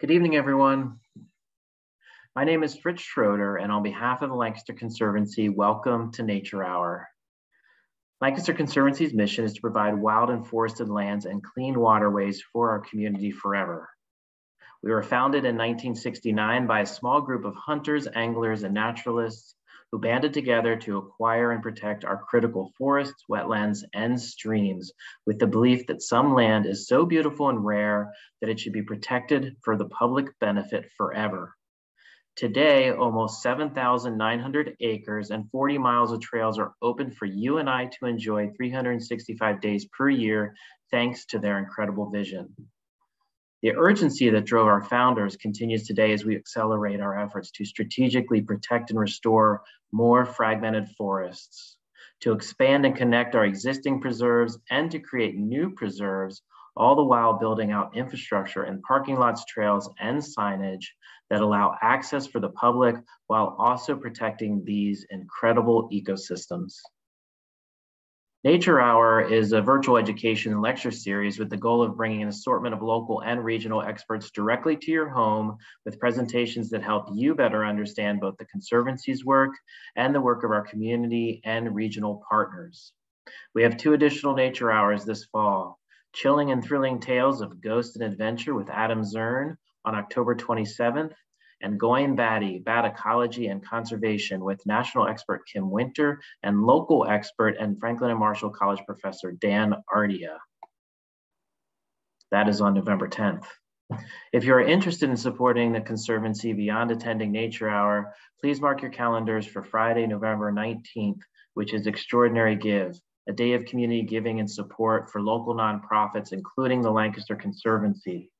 Good evening, everyone. My name is Fritz Schroeder, and on behalf of the Lancaster Conservancy, welcome to Nature Hour. Lancaster Conservancy's mission is to provide wild and forested lands and clean waterways for our community forever. We were founded in 1969 by a small group of hunters, anglers, and naturalists who banded together to acquire and protect our critical forests, wetlands, and streams with the belief that some land is so beautiful and rare that it should be protected for the public benefit forever. Today, almost 7,900 acres and 40 miles of trails are open for you and I to enjoy 365 days per year, thanks to their incredible vision. The urgency that drove our founders continues today as we accelerate our efforts to strategically protect and restore more fragmented forests, to expand and connect our existing preserves, and to create new preserves, all the while building out infrastructure and parking lots, trails, and signage that allow access for the public while also protecting these incredible ecosystems. Nature Hour is a virtual education and lecture series with the goal of bringing an assortment of local and regional experts directly to your home with presentations that help you better understand both the Conservancy's work and the work of our community and regional partners. We have two additional Nature Hours this fall, Chilling and Thrilling Tales of Ghost and Adventure with Adam Zern on October 27th and Going Batty, Bat Ecology and Conservation with national expert Kim Winter and local expert and Franklin and Marshall College professor Dan Ardia. That is on November 10th. If you're interested in supporting the Conservancy beyond attending Nature Hour, please mark your calendars for Friday, November 19th, which is Extraordinary Give, a day of community giving and support for local nonprofits, including the Lancaster Conservancy.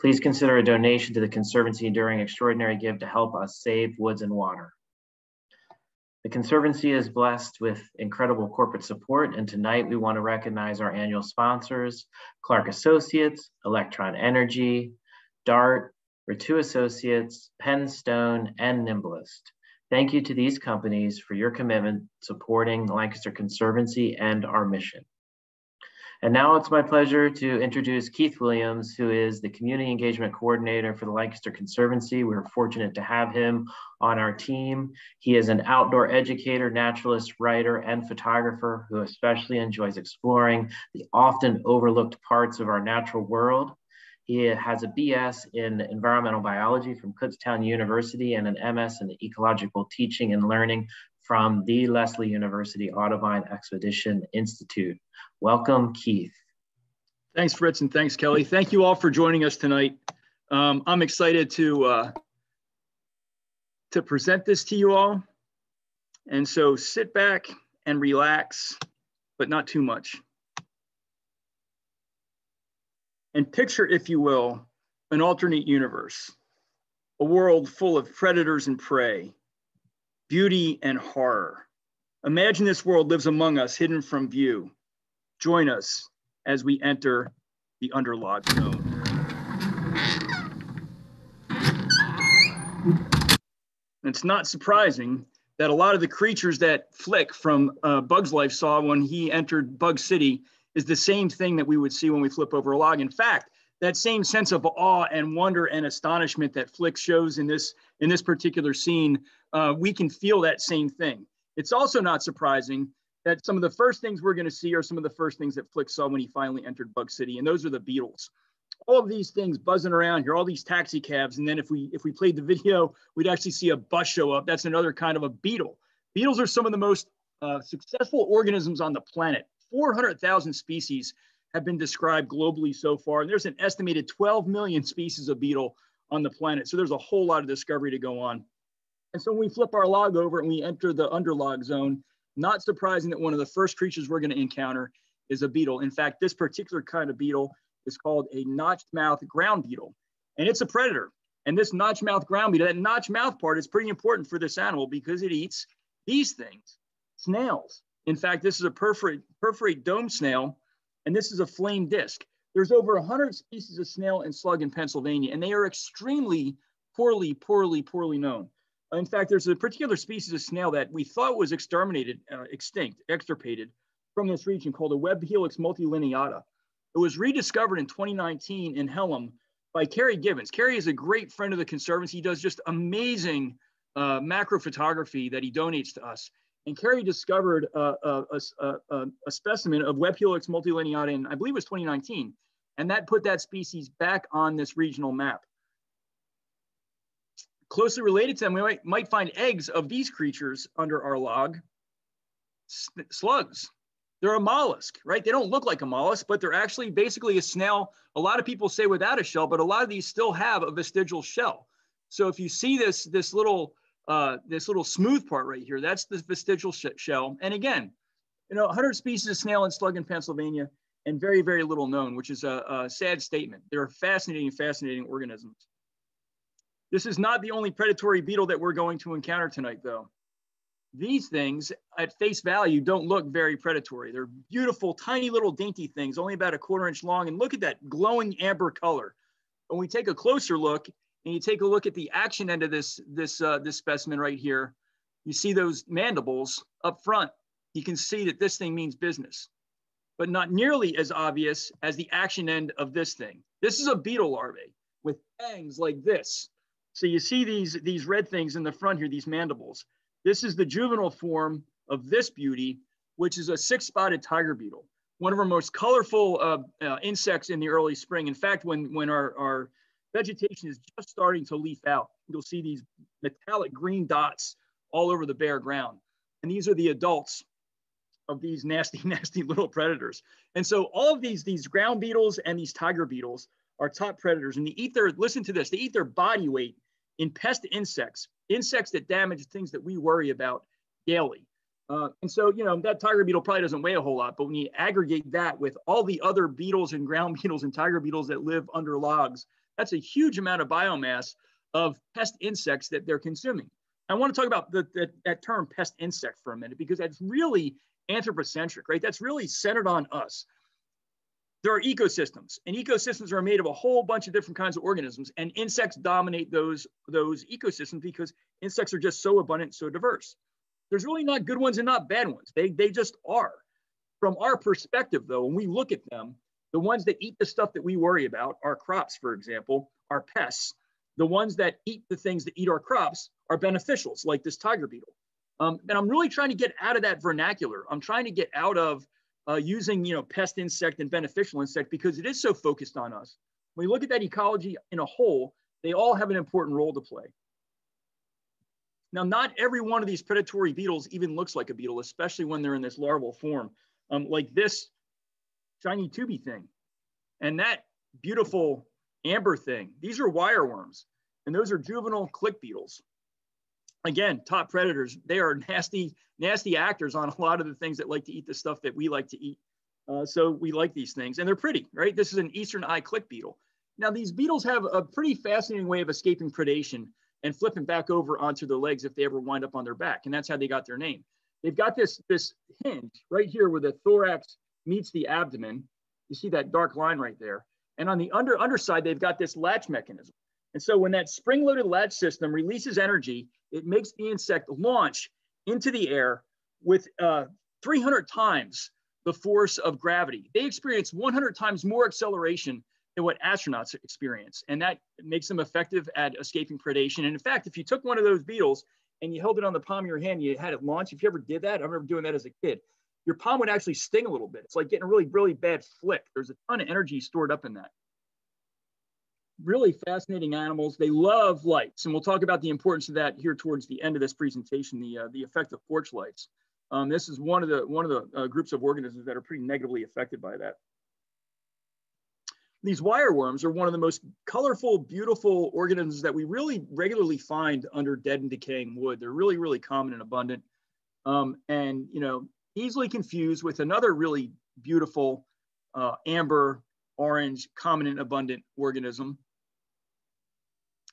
Please consider a donation to the Conservancy during Extraordinary Give to help us save woods and water. The Conservancy is blessed with incredible corporate support, and tonight we want to recognize our annual sponsors, Clark Associates, Electron Energy, DART, RETTEW Associates, PennStone, and Nimblist. Thank you to these companies for your commitment supporting Lancaster Conservancy and our mission. And now it's my pleasure to introduce Keith Williams, who is the Community Engagement Coordinator for the Lancaster Conservancy. We're fortunate to have him on our team. He is an outdoor educator, naturalist, writer, and photographer who especially enjoys exploring the often overlooked parts of our natural world. He has a BS in environmental biology from Kutztown University and an MS in ecological teaching and learning from the Lesley University Audubon Expedition Institute. Welcome, Keith. Thanks, Fritz, and thanks, Kelly. Thank you all for joining us tonight. Um, I'm excited to uh, to present this to you all. And so sit back and relax, but not too much. And picture, if you will, an alternate universe, a world full of predators and prey, beauty and horror. Imagine this world lives among us, hidden from view. Join us as we enter the underlog zone. It's not surprising that a lot of the creatures that Flick from uh, Bug's Life saw when he entered Bug City is the same thing that we would see when we flip over a log. In fact, that same sense of awe and wonder and astonishment that Flick shows in this in this particular scene, uh, we can feel that same thing. It's also not surprising that some of the first things we're going to see are some of the first things that Flick saw when he finally entered Bug City, and those are the beetles. All of these things buzzing around here, all these taxi cabs, and then if we if we played the video, we'd actually see a bus show up. That's another kind of a beetle. Beetles are some of the most uh, successful organisms on the planet. 400,000 species have been described globally so far. And there's an estimated 12 million species of beetle on the planet. So there's a whole lot of discovery to go on. And so when we flip our log over and we enter the underlog zone, not surprising that one of the first creatures we're going to encounter is a beetle. In fact, this particular kind of beetle is called a notched mouth ground beetle, and it's a predator. And this notched mouth ground beetle, that notched mouth part is pretty important for this animal because it eats these things, snails. In fact, this is a perforate, perforate dome snail and this is a flame disc. There's over 100 species of snail and slug in Pennsylvania, and they are extremely poorly, poorly, poorly known. In fact, there's a particular species of snail that we thought was exterminated, uh, extinct, extirpated from this region called a Webbhelix multilineata. It was rediscovered in 2019 in Hellam by Kerry Gibbons. Kerry is a great friend of the Conservancy. He does just amazing uh, macro photography that he donates to us. And Kerry discovered a, a, a, a, specimen of Webbhelix multilineata in, I believe it was 2019. And that put that species back on this regional map. Closely related to them, we might, might find eggs of these creatures under our log, slugs. They're a mollusk, right? They don't look like a mollusk, but they're actually basically a snail. A lot of people say without a shell, but a lot of these still have a vestigial shell. So if you see this, this little uh, this little smooth part right here, that's the vestigial sh shell. And again, you know, 100 species of snail and slug in Pennsylvania and very, very little known, which is a, a sad statement. They're fascinating, fascinating organisms. This is not the only predatory beetle that we're going to encounter tonight, though. These things at face value don't look very predatory. They're beautiful, tiny little dainty things, only about a quarter inch long. And look at that glowing amber color. When we take a closer look and you take a look at the action end of this, this, uh, this specimen right here, you see those mandibles up front. You can see that this thing means business, but not nearly as obvious as the action end of this thing. This is a beetle larvae with fangs like this. So you see these, these red things in the front here, these mandibles. This is the juvenile form of this beauty, which is a six-spotted tiger beetle, one of our most colorful uh, uh, insects in the early spring. In fact, when, when our, our vegetation is just starting to leaf out, you'll see these metallic green dots all over the bare ground. And these are the adults of these nasty, nasty little predators. And so all of these, these ground beetles and these tiger beetles are top predators and they eat their, listen to this, they eat their body weight in pest insects, insects that damage things that we worry about daily. Uh, and so, you know, that tiger beetle probably doesn't weigh a whole lot, but when you aggregate that with all the other beetles and ground beetles and tiger beetles that live under logs, that's a huge amount of biomass of pest insects that they're consuming. I want to talk about the, the, that term pest insect for a minute because that's really anthropocentric, right? That's really centered on us there are ecosystems and ecosystems are made of a whole bunch of different kinds of organisms and insects dominate those those ecosystems because insects are just so abundant so diverse there's really not good ones and not bad ones they they just are from our perspective though when we look at them the ones that eat the stuff that we worry about our crops for example are pests the ones that eat the things that eat our crops are beneficials like this tiger beetle um, and i'm really trying to get out of that vernacular i'm trying to get out of uh, using you know pest insect and beneficial insect because it is so focused on us. When you look at that ecology in a whole, they all have an important role to play. Now, not every one of these predatory beetles even looks like a beetle, especially when they're in this larval form, um, like this shiny tubey thing. And that beautiful amber thing, these are wireworms, and those are juvenile click beetles again, top predators, they are nasty, nasty actors on a lot of the things that like to eat the stuff that we like to eat. Uh, so we like these things and they're pretty, right? This is an Eastern eye click beetle. Now these beetles have a pretty fascinating way of escaping predation and flipping back over onto their legs if they ever wind up on their back. And that's how they got their name. They've got this, this hinge right here where the thorax meets the abdomen. You see that dark line right there. And on the under underside, they've got this latch mechanism. And so when that spring-loaded latch system releases energy, it makes the insect launch into the air with uh, 300 times the force of gravity. They experience 100 times more acceleration than what astronauts experience. And that makes them effective at escaping predation. And in fact, if you took one of those beetles and you held it on the palm of your hand, you had it launch, if you ever did that, I remember doing that as a kid, your palm would actually sting a little bit. It's like getting a really, really bad flick. There's a ton of energy stored up in that really fascinating animals. They love lights, and we'll talk about the importance of that here towards the end of this presentation, the, uh, the effect of porch lights. Um, this is one of the, one of the uh, groups of organisms that are pretty negatively affected by that. These wireworms are one of the most colorful, beautiful organisms that we really regularly find under dead and decaying wood. They're really, really common and abundant. Um, and, you know, easily confused with another really beautiful uh, amber, orange, common and abundant organism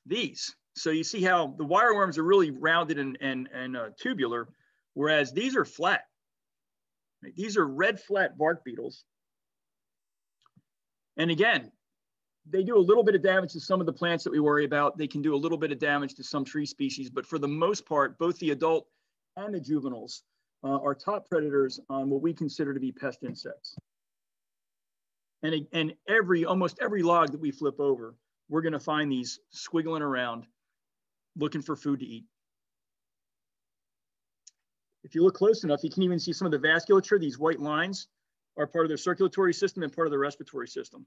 these. So you see how the wireworms are really rounded and, and, and uh, tubular, whereas these are flat. These are red flat bark beetles. And again, they do a little bit of damage to some of the plants that we worry about. They can do a little bit of damage to some tree species, but for the most part, both the adult and the juveniles uh, are top predators on what we consider to be pest insects. And, and every, almost every log that we flip over, we're going to find these squiggling around looking for food to eat. If you look close enough, you can even see some of the vasculature. These white lines are part of their circulatory system and part of the respiratory system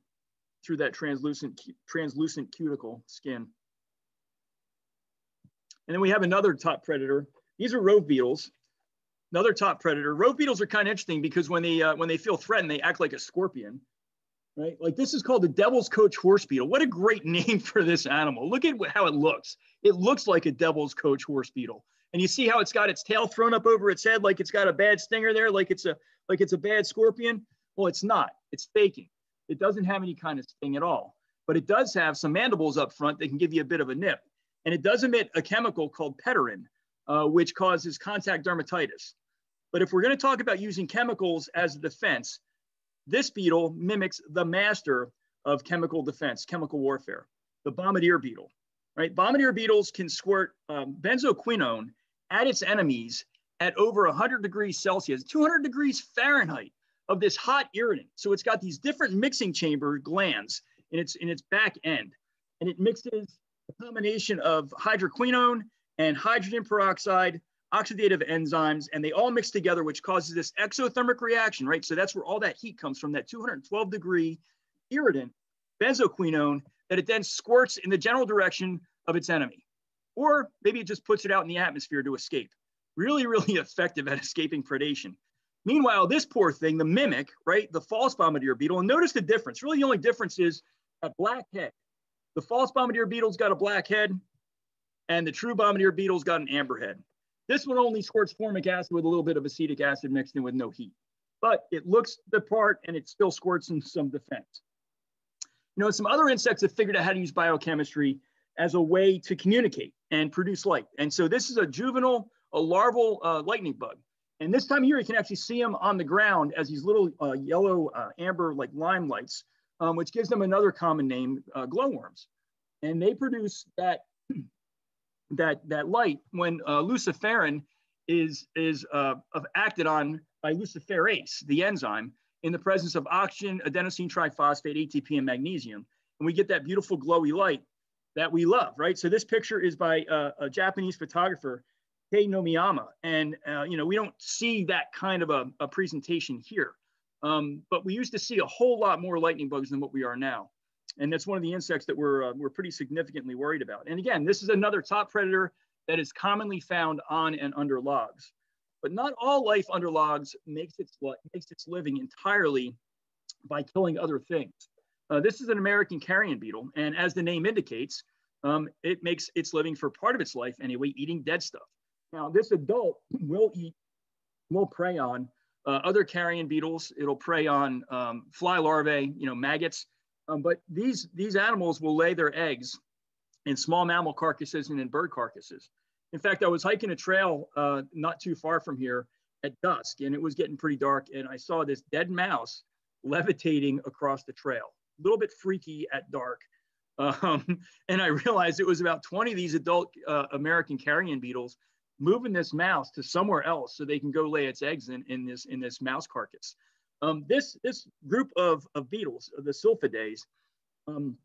through that translucent, translucent cuticle skin. And then we have another top predator. These are rove beetles. Another top predator. Rove beetles are kind of interesting because when they uh, when they feel threatened, they act like a scorpion, right? Like this is called the devil's coach horse beetle. What a great name for this animal. Look at how it looks. It looks like a devil's coach horse beetle. And you see how it's got its tail thrown up over its head like it's got a bad stinger there, like it's a like it's a bad scorpion. Well, it's not. It's faking. It doesn't have any kind of sting at all, but it does have some mandibles up front that can give you a bit of a nip. And it does emit a chemical called pterin, uh, which causes contact dermatitis. But if we're going to talk about using chemicals as a defense, this beetle mimics the master of chemical defense, chemical warfare, the bombardier beetle. Right? Bombardier beetles can squirt um, benzoquinone at its enemies at over 100 degrees Celsius, 200 degrees Fahrenheit of this hot irritant. So it's got these different mixing chamber glands in its in its back end, and it mixes a combination of hydroquinone and hydrogen peroxide oxidative enzymes, and they all mix together, which causes this exothermic reaction, right? So that's where all that heat comes from, that 212 degree irritant, benzoquinone, that it then squirts in the general direction of its enemy. Or maybe it just puts it out in the atmosphere to escape. Really, really effective at escaping predation. Meanwhile, this poor thing, the mimic, right, the false bombardier beetle, and notice the difference. Really, the only difference is a black head. The false bombardier beetle's got a black head, and the true bombardier beetle's got an amber head. This one only squirts formic acid with a little bit of acetic acid mixed in with no heat. But it looks the part and it still squirts in some defense. You know, some other insects have figured out how to use biochemistry as a way to communicate and produce light. And so this is a juvenile, a larval uh, lightning bug. And this time of year, you can actually see them on the ground as these little uh, yellow, uh, amber, like lime lights, um, which gives them another common name, uh, glowworms. And they produce that that that light when uh, luciferin is is uh, acted on by luciferase, the enzyme, in the presence of oxygen, adenosine triphosphate, ATP, and magnesium, and we get that beautiful glowy light that we love, right? So this picture is by uh, a Japanese photographer, Kei Nomiyama, and uh, you know we don't see that kind of a, a presentation here, um, but we used to see a whole lot more lightning bugs than what we are now. And that's one of the insects that we're, uh, we're pretty significantly worried about. And again, this is another top predator that is commonly found on and under logs. But not all life under logs makes its, makes its living entirely by killing other things. Uh, this is an American carrion beetle. And as the name indicates, um, it makes its living for part of its life anyway, eating dead stuff. Now, this adult will eat, will prey on uh, other carrion beetles. It'll prey on um, fly larvae, you know, maggots, um, but these, these animals will lay their eggs in small mammal carcasses and in bird carcasses. In fact, I was hiking a trail uh, not too far from here at dusk, and it was getting pretty dark, and I saw this dead mouse levitating across the trail. A little bit freaky at dark. Um, and I realized it was about 20 of these adult uh, American carrion beetles moving this mouse to somewhere else so they can go lay its eggs in, in, this, in this mouse carcass. Um, this, this group of, of beetles, the Silphidae, um,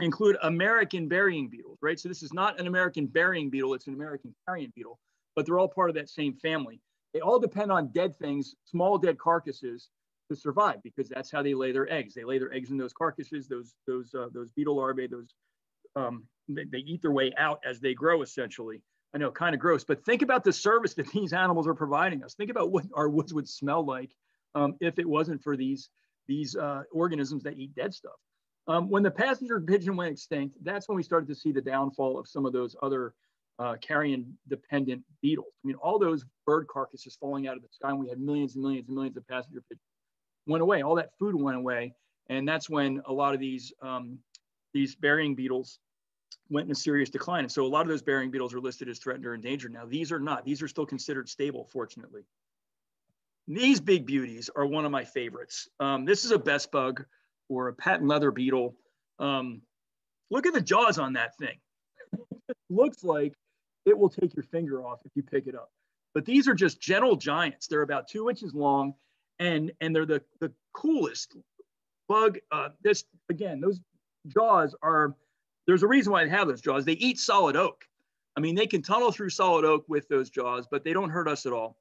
include American burying beetles, right? So this is not an American burying beetle, it's an American carrion beetle, but they're all part of that same family. They all depend on dead things, small dead carcasses to survive because that's how they lay their eggs. They lay their eggs in those carcasses, those, those, uh, those beetle larvae, those, um, they, they eat their way out as they grow essentially. I know, kind of gross, but think about the service that these animals are providing us. Think about what our woods would smell like um, if it wasn't for these, these uh, organisms that eat dead stuff. Um, when the passenger pigeon went extinct, that's when we started to see the downfall of some of those other uh, carrion dependent beetles. I mean, all those bird carcasses falling out of the sky, and we had millions and millions and millions of passenger pigeons went away. All that food went away, and that's when a lot of these um, these burying beetles went in a serious decline. And so a lot of those burying beetles are listed as threatened or endangered. Now these are not. These are still considered stable, fortunately. These big beauties are one of my favorites. Um, this is a bess bug or a patent leather beetle. Um, look at the jaws on that thing. looks like it will take your finger off if you pick it up. But these are just gentle giants. They're about two inches long and, and they're the, the coolest bug. Uh, this, again, those jaws are there's a reason why they have those jaws. They eat solid oak. I mean, they can tunnel through solid oak with those jaws, but they don't hurt us at all.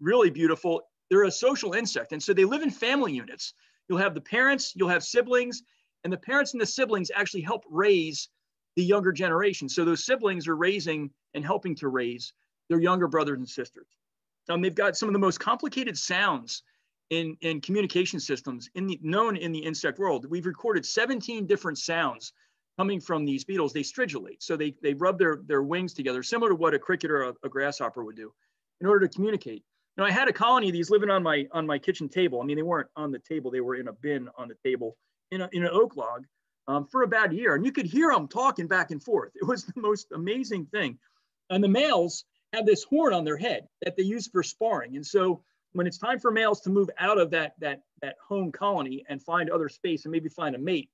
Really beautiful. They're a social insect. And so they live in family units. You'll have the parents, you'll have siblings, and the parents and the siblings actually help raise the younger generation. So those siblings are raising and helping to raise their younger brothers and sisters. Um, they've got some of the most complicated sounds in, in communication systems in the, known in the insect world. We've recorded 17 different sounds coming from these beetles. They stridulate, so they, they rub their, their wings together, similar to what a cricket or a, a grasshopper would do in order to communicate. Know, I had a colony of these living on my on my kitchen table. I mean, they weren't on the table; they were in a bin on the table in, a, in an oak log um, for about a year, and you could hear them talking back and forth. It was the most amazing thing. And the males have this horn on their head that they use for sparring, and so when it's time for males to move out of that that that home colony and find other space and maybe find a mate,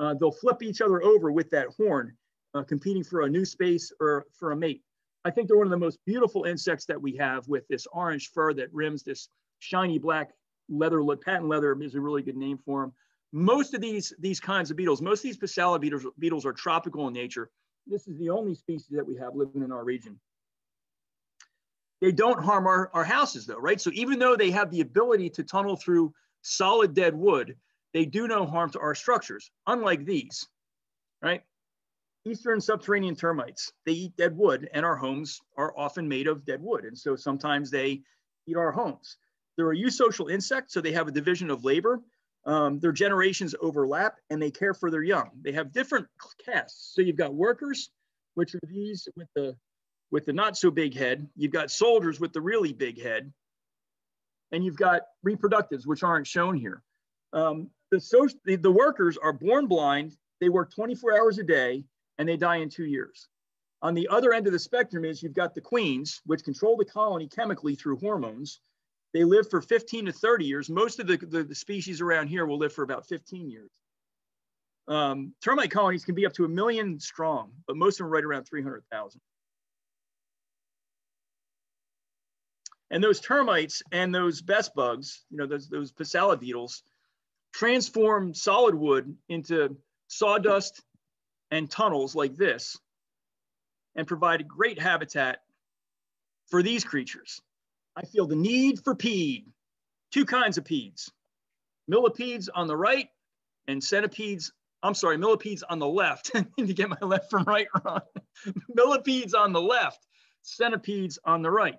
uh, they'll flip each other over with that horn, uh, competing for a new space or for a mate. I think they're one of the most beautiful insects that we have with this orange fur that rims this shiny black leather, patent leather is a really good name for them. Most of these, these kinds of beetles, most of these Passalidae beetles, beetles are tropical in nature. This is the only species that we have living in our region. They don't harm our, our houses though, right? So even though they have the ability to tunnel through solid dead wood, they do no harm to our structures, unlike these, right? Eastern subterranean termites, they eat dead wood and our homes are often made of dead wood. And so sometimes they eat our homes. They're a eusocial insect, so they have a division of labor. Um, their generations overlap and they care for their young. They have different castes. So you've got workers, which are these with the with the not so big head. You've got soldiers with the really big head. And you've got reproductives, which aren't shown here. Um, the, social, the, the workers are born blind. They work 24 hours a day and they die in two years. On the other end of the spectrum is you've got the queens, which control the colony chemically through hormones. They live for 15 to 30 years. Most of the, the, the species around here will live for about 15 years. Um, termite colonies can be up to a million strong, but most of them are right around 300,000. And those termites and those bess bugs, you know, those, those Passalidae beetles, transform solid wood into sawdust and tunnels like this and provide a great habitat for these creatures. I feel the need for peed, two kinds of peeds, millipedes on the right and centipedes, I'm sorry, millipedes on the left. I need to get my left from right wrong. millipedes on the left, centipedes on the right.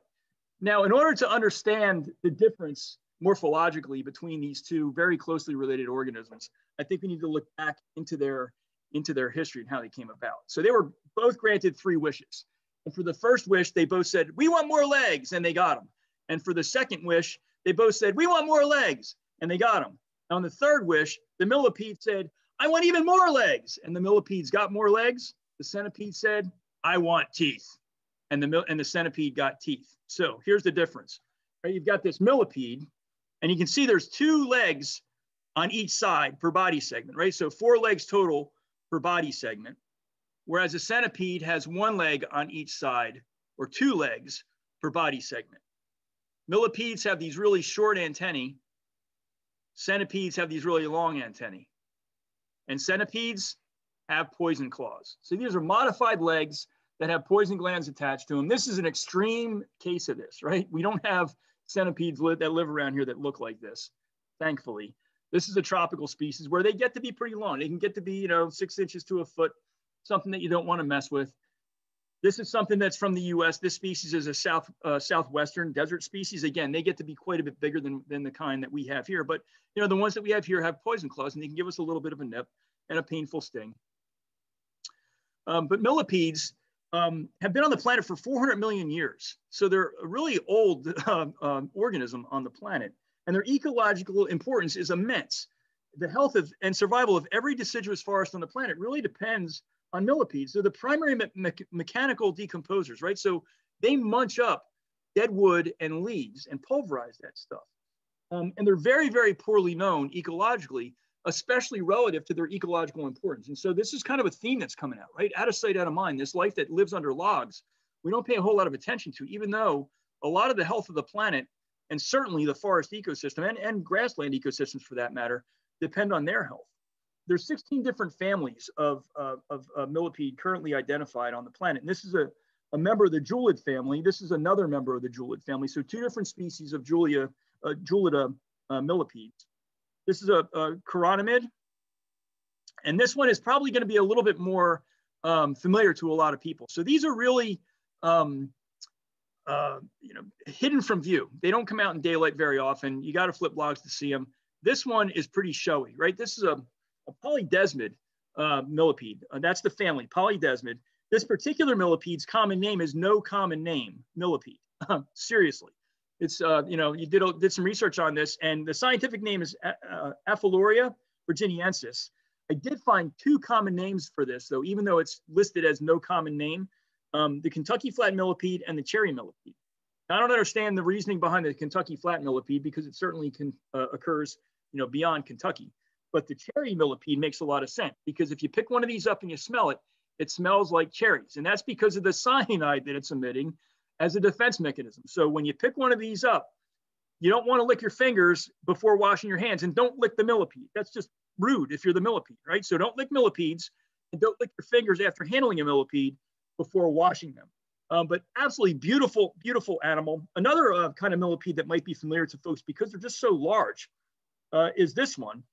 Now, in order to understand the difference morphologically between these two very closely related organisms, I think we need to look back into their into their history and how they came about. So they were both granted three wishes. And for the first wish, they both said, We want more legs, and they got them. And for the second wish, they both said, We want more legs, and they got them. And on the third wish, the millipede said, I want even more legs. And the millipedes got more legs. The centipede said, I want teeth. And the, and the centipede got teeth. So here's the difference. Right, you've got this millipede, and you can see there's two legs on each side per body segment, right? So four legs total per body segment, whereas a centipede has one leg on each side or two legs per body segment. Millipedes have these really short antennae. Centipedes have these really long antennae. And centipedes have poison claws. So these are modified legs that have poison glands attached to them. This is an extreme case of this, right? We don't have centipedes that live around here that look like this, thankfully. This is a tropical species where they get to be pretty long. They can get to be, you know, six inches to a foot, something that you don't want to mess with. This is something that's from the U.S. This species is a south uh, southwestern desert species. Again, they get to be quite a bit bigger than, than the kind that we have here. But you know, the ones that we have here have poison claws, and they can give us a little bit of a nip and a painful sting. Um, but millipedes um, have been on the planet for 400 million years, so they're a really old uh, um, organism on the planet and their ecological importance is immense. The health of and survival of every deciduous forest on the planet really depends on millipedes. They're the primary me me mechanical decomposers, right? So they munch up dead wood and leaves and pulverize that stuff. Um, and they're very, very poorly known ecologically, especially relative to their ecological importance. And so this is kind of a theme that's coming out, right? Out of sight, out of mind. This life that lives under logs, we don't pay a whole lot of attention to, even though a lot of the health of the planet and certainly the forest ecosystem and, and grassland ecosystems for that matter depend on their health. there's 16 different families of, uh, of uh, millipede currently identified on the planet. And this is a, a member of the Julid family. This is another member of the Julid family. So two different species of Julia, uh, Julida uh, millipedes. This is a, a chironomid. And this one is probably going to be a little bit more um, familiar to a lot of people. So these are really, um, uh, you know, hidden from view. They don't come out in daylight very often. You got to flip logs to see them. This one is pretty showy, right? This is a, a polydesmid uh, millipede. Uh, that's the family, polydesmid. This particular millipede's common name is no common name millipede. Seriously. It's, uh, you know, you did, did some research on this and the scientific name is uh, Apheloria virginiensis. I did find two common names for this though, even though it's listed as no common name, um, the Kentucky flat millipede and the cherry millipede. Now, I don't understand the reasoning behind the Kentucky flat millipede because it certainly can, uh, occurs, you know, beyond Kentucky. But the cherry millipede makes a lot of sense because if you pick one of these up and you smell it, it smells like cherries. And that's because of the cyanide that it's emitting as a defense mechanism. So when you pick one of these up, you don't want to lick your fingers before washing your hands and don't lick the millipede. That's just rude if you're the millipede, right? So don't lick millipedes and don't lick your fingers after handling a millipede before washing them. Um, but absolutely beautiful, beautiful animal. Another uh, kind of millipede that might be familiar to folks because they're just so large uh, is this one,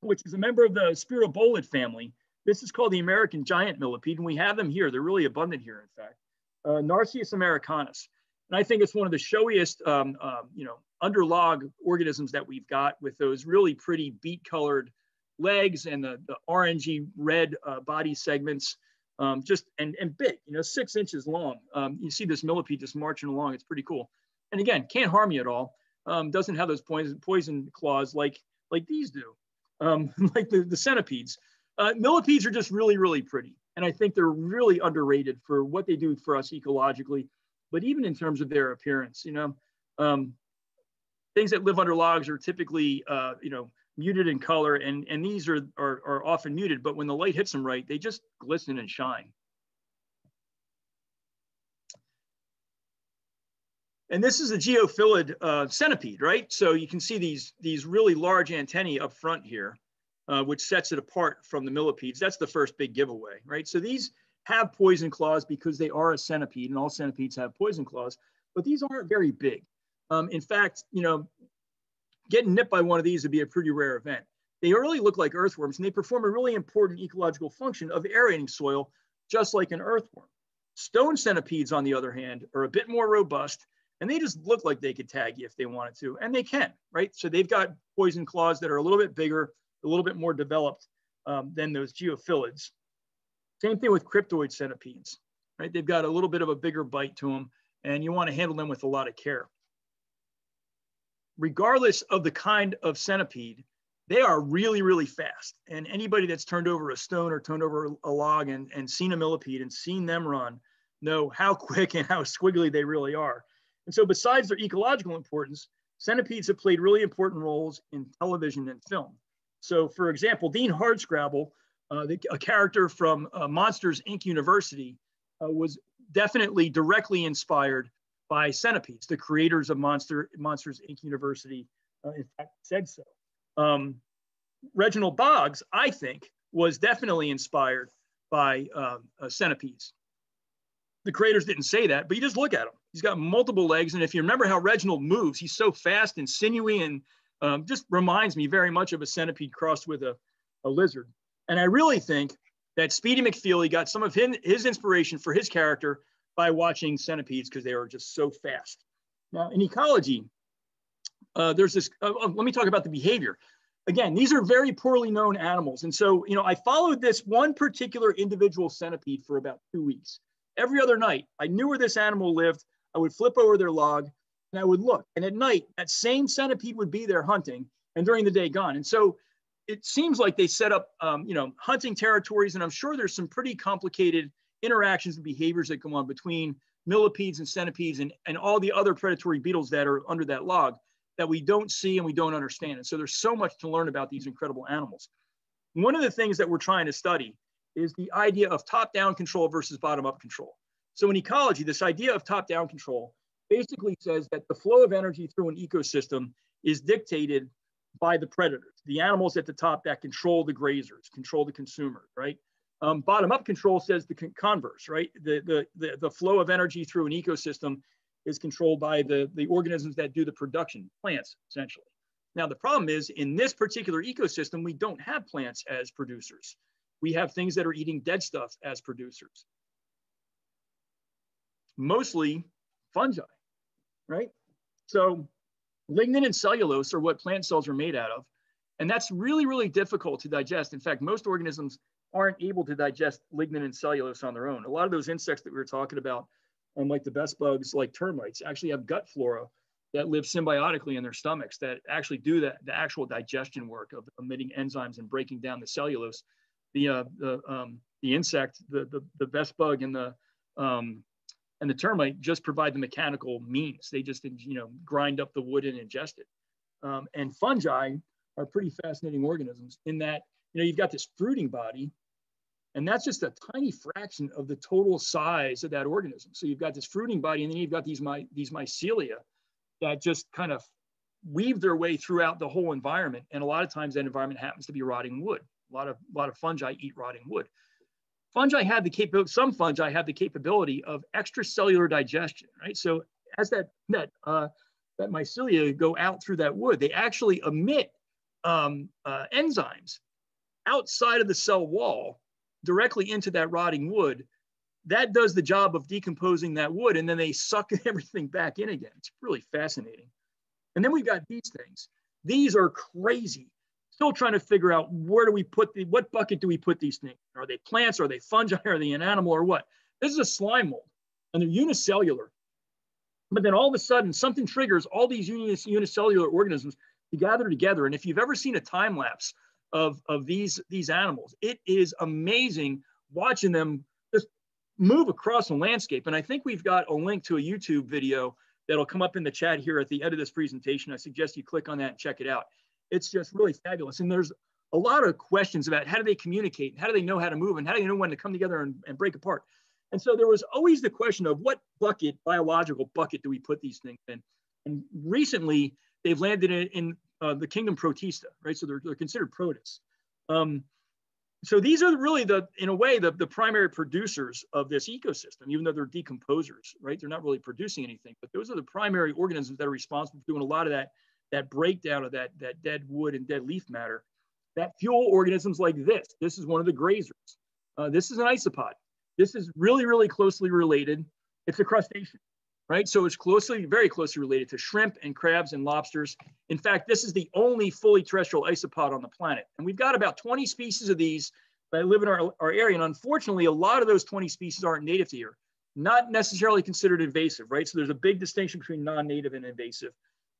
which is a member of the Spirobolid family. This is called the American giant millipede, and we have them here. They're really abundant here, in fact. Uh, Narceus americanus. And I think it's one of the showiest, um, um, you know, underlog organisms that we've got with those really pretty beet colored legs and the, the orangey red uh, body segments um, just and, and big, you know, six inches long. Um, you see this millipede just marching along. It's pretty cool. And again, can't harm you at all. Um, doesn't have those poison, poison claws like, like these do, um, like the, the centipedes. Uh, millipedes are just really, really pretty. And I think they're really underrated for what they do for us ecologically, but even in terms of their appearance, you know, um, things that live under logs are typically, uh, you know, muted in color, and, and these are, are, are often muted, but when the light hits them right, they just glisten and shine. And this is a geophilid uh, centipede, right? So you can see these, these really large antennae up front here, uh, which sets it apart from the millipedes. That's the first big giveaway, right? So these have poison claws because they are a centipede, and all centipedes have poison claws, but these aren't very big. Um, in fact, you know, getting nipped by one of these would be a pretty rare event. They really look like earthworms and they perform a really important ecological function of aerating soil, just like an earthworm. Stone centipedes, on the other hand, are a bit more robust and they just look like they could tag you if they wanted to, and they can, right? So they've got poison claws that are a little bit bigger, a little bit more developed um, than those geophilids. Same thing with cryptopid centipedes, right? They've got a little bit of a bigger bite to them, and you want to handle them with a lot of care regardless of the kind of centipede, they are really, really fast. And anybody that's turned over a stone or turned over a log and, and seen a millipede and seen them run know how quick and how squiggly they really are. And so besides their ecological importance, centipedes have played really important roles in television and film. So for example, Dean Hardscrabble, uh, the, a character from uh, Monsters, Inc. University, uh, was definitely directly inspired by Centipedes, the creators of Monster, Monsters Inc. University, uh, in fact, said so. Um, Reginald Boggs, I think, was definitely inspired by um, uh, centipedes. The creators didn't say that, but you just look at him. He's got multiple legs, and if you remember how Reginald moves, he's so fast and sinewy, and um, just reminds me very much of a centipede crossed with a, a lizard. And I really think that Speedy McFeely got some of his, his inspiration for his character by watching centipedes because they are just so fast. Now, in ecology, uh, there's this, uh, uh, let me talk about the behavior. Again, these are very poorly known animals. And so, you know, I followed this one particular individual centipede for about two weeks. Every other night, I knew where this animal lived. I would flip over their log and I would look. And at night, that same centipede would be there hunting and during the day gone. And so it seems like they set up, um, you know, hunting territories. And I'm sure there's some pretty complicated interactions and behaviors that go on between millipedes and centipedes and, and all the other predatory beetles that are under that log that we don't see and we don't understand. And so there's so much to learn about these incredible animals. One of the things that we're trying to study is the idea of top-down control versus bottom-up control. So in ecology, this idea of top-down control basically says that the flow of energy through an ecosystem is dictated by the predators, the animals at the top that control the grazers, control the consumer, right? Um, bottom up control says the converse, right? The, the, the, the flow of energy through an ecosystem is controlled by the, the organisms that do the production, plants, essentially. Now, the problem is in this particular ecosystem, we don't have plants as producers. We have things that are eating dead stuff as producers. Mostly fungi, right? So lignin and cellulose are what plant cells are made out of. And that's really, really difficult to digest. In fact, most organisms aren't able to digest lignin and cellulose on their own. A lot of those insects that we were talking about, um, like the bess bugs, like termites, actually have gut flora that live symbiotically in their stomachs that actually do that, the actual digestion work of emitting enzymes and breaking down the cellulose. The, uh, the, um, the insect, the, the, the bess bug and the, um, and the termite just provide the mechanical means. They just, you know, grind up the wood and ingest it. Um, and fungi are pretty fascinating organisms in that, you know, you've got this fruiting body and that's just a tiny fraction of the total size of that organism. So you've got this fruiting body, and then you've got these, my, these mycelia that just kind of weave their way throughout the whole environment. And a lot of times that environment happens to be rotting wood. A lot of, a lot of fungi eat rotting wood. Fungi have the capability, some fungi have the capability of extracellular digestion, right? So as that, that, uh, that mycelia go out through that wood, they actually emit um, uh, enzymes outside of the cell wall directly into that rotting wood, that does the job of decomposing that wood and then they suck everything back in again. It's really fascinating. And then we've got these things. These are crazy. Still trying to figure out where do we put the, what bucket do we put these things? Are they plants? Are they fungi? Are they an animal or what? This is a slime mold and they're unicellular. But then all of a sudden something triggers all these unicellular organisms to gather together. And if you've ever seen a time lapse of, of these, these animals. It is amazing watching them just move across the landscape. And I think we've got a link to a YouTube video that'll come up in the chat here at the end of this presentation. I suggest you click on that and check it out. It's just really fabulous. And there's a lot of questions about how do they communicate? How do they know how to move? And how do they know when to come together and, and break apart? And so there was always the question of what bucket, biological bucket, do we put these things in? And recently, they've landed in, in uh, the kingdom protista, right? So they're, they're considered protists. Um, so these are really the, in a way, the, the primary producers of this ecosystem, even though they're decomposers, right? They're not really producing anything, but those are the primary organisms that are responsible for doing a lot of that, that breakdown of that, that dead wood and dead leaf matter that fuel organisms like this. This is one of the grazers. Uh, this is an isopod. This is really, really closely related. It's a crustacean right? So it's closely, very closely related to shrimp and crabs and lobsters. In fact, this is the only fully terrestrial isopod on the planet. And we've got about 20 species of these that live in our, our area. And unfortunately, a lot of those 20 species aren't native to here, not necessarily considered invasive, right? So there's a big distinction between non-native and invasive.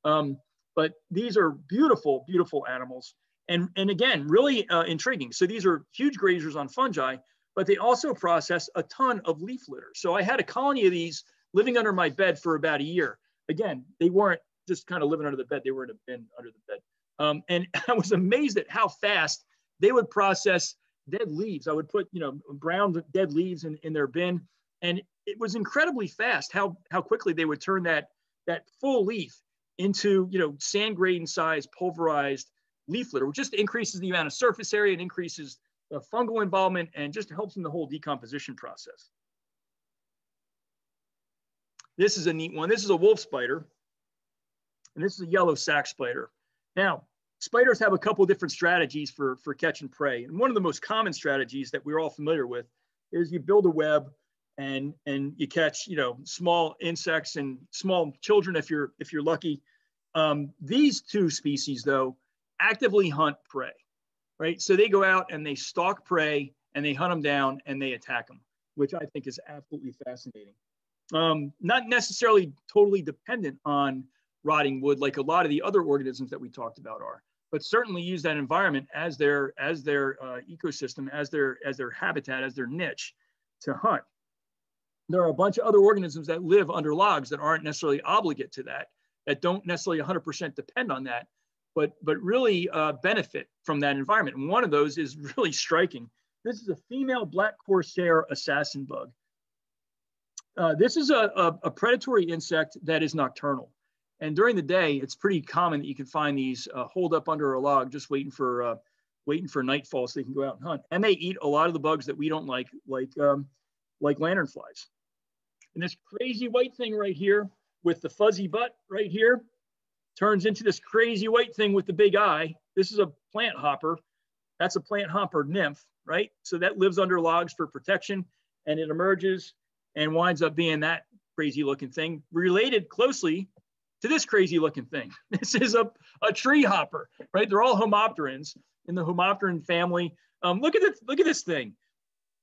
Um, but these are beautiful, beautiful animals. And, and again, really uh, intriguing. So these are huge grazers on fungi, but they also process a ton of leaf litter. So I had a colony of these living under my bed for about a year. Again, they weren't just kind of living under the bed, they were in a bin under the bed. Um, and I was amazed at how fast they would process dead leaves. I would put, you know, brown dead leaves in, in their bin. And it was incredibly fast how, how quickly they would turn that, that full leaf into, you know, sand grain size pulverized leaf litter, which just increases the amount of surface area and increases the fungal involvement and just helps in the whole decomposition process. This is a neat one. This is a wolf spider, and this is a yellow sac spider. Now, spiders have a couple different strategies for, for catch and prey. And one of the most common strategies that we're all familiar with is you build a web and, and you catch, you know, small insects and small children if you're, if you're lucky. Um, these two species, though, actively hunt prey, right? So they go out and they stalk prey and they hunt them down and they attack them, which I think is absolutely fascinating um, not necessarily totally dependent on rotting wood like a lot of the other organisms that we talked about are, but certainly use that environment as their as their uh, ecosystem, as their as their habitat, as their niche to hunt. There are a bunch of other organisms that live under logs that aren't necessarily obligate to that, that don't necessarily 100% depend on that, but but really uh, benefit from that environment. And one of those is really striking. This is a female black corsair assassin bug. Uh, this is a, a, a, predatory insect that is nocturnal. And during the day, it's pretty common that you can find these uh, holed up under a log, just waiting for uh, waiting for nightfall so they can go out and hunt. And they eat a lot of the bugs that we don't like, like um, like lanternflies. And this crazy white thing right here with the fuzzy butt right here turns into this crazy white thing with the big eye. This is a plant hopper. That's a plant hopper nymph, right? So that lives under logs for protection and it emerges and winds up being that crazy looking thing related closely to this crazy looking thing. This is a, a tree hopper, right? They're all homopterans in the homopteran family. Um, look at this, look at this thing.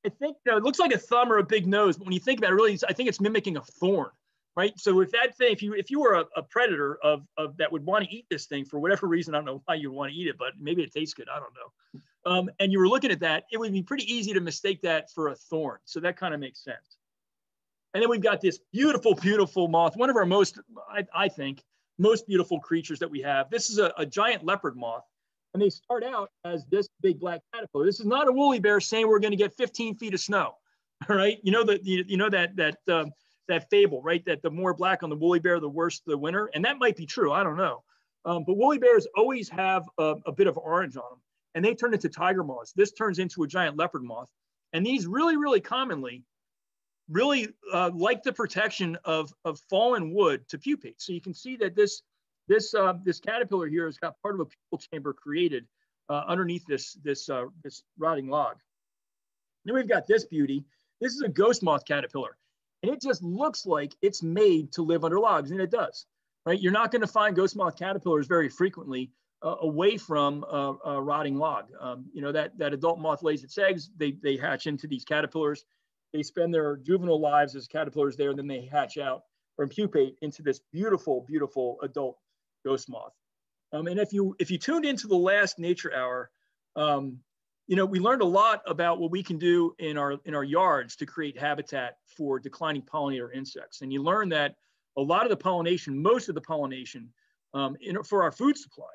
I think you know, it looks like a thumb or a big nose, but when you think about it, really, I think it's mimicking a thorn, right? So if that thing, if you if you were a, a predator of, of that would want to eat this thing for whatever reason, I don't know why you'd want to eat it, but maybe it tastes good, I don't know. Um, and you were looking at that, it would be pretty easy to mistake that for a thorn. So that kind of makes sense. And then we've got this beautiful, beautiful moth, one of our most, I, I think, most beautiful creatures that we have. This is a, a giant leopard moth and they start out as this big black caterpillar. This is not a woolly bear saying we're going to get 15 feet of snow. All right, you know that you, you know that that uh, that fable, right? That the more black on the woolly bear, the worse the winter, and that might be true. I don't know, um, but woolly bears always have a, a bit of orange on them, and they turn into tiger moths. This turns into a giant leopard moth, and these really, really commonly really uh, like the protection of, of fallen wood to pupate. So you can see that this this, uh, this caterpillar here has got part of a pupal chamber created uh, underneath this, this, uh, this rotting log. Then we've got this beauty. This is a ghost moth caterpillar. And it just looks like it's made to live under logs, and it does, right? You're not gonna find ghost moth caterpillars very frequently uh, away from a, a rotting log. Um, you know, that, that adult moth lays its eggs, they, they hatch into these caterpillars. They spend their juvenile lives as caterpillars there, and then they hatch out or pupate into this beautiful, beautiful adult ghost moth. Um, and if you if you tuned into the last Nature Hour, um, you know we learned a lot about what we can do in our in our yards to create habitat for declining pollinator insects. And you learned that a lot of the pollination, most of the pollination um, in, for our food supply,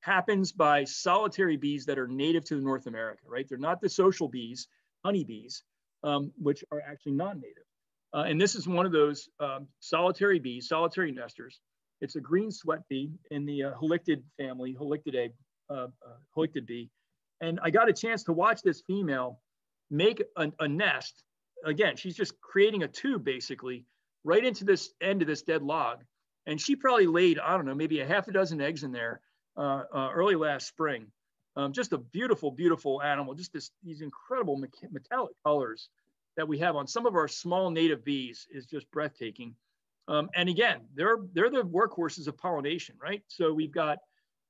happens by solitary bees that are native to North America. Right? They're not the social bees, honeybees, um, which are actually non-native. Uh, and this is one of those um, solitary bees, solitary nesters it's a green sweat bee in the uh, halictid family, halictidae, uh, uh, halictid bee. And I got a chance to watch this female make a, a, nest. Again, she's just creating a tube basically right into this end of this dead log. And she probably laid, I don't know, maybe a half a dozen eggs in there uh, uh, early last spring. Um, just a beautiful, beautiful animal. Just this, these incredible metallic colors that we have on some of our small native bees is just breathtaking. Um, and again, they're, they're the workhorses of pollination, right? So we've got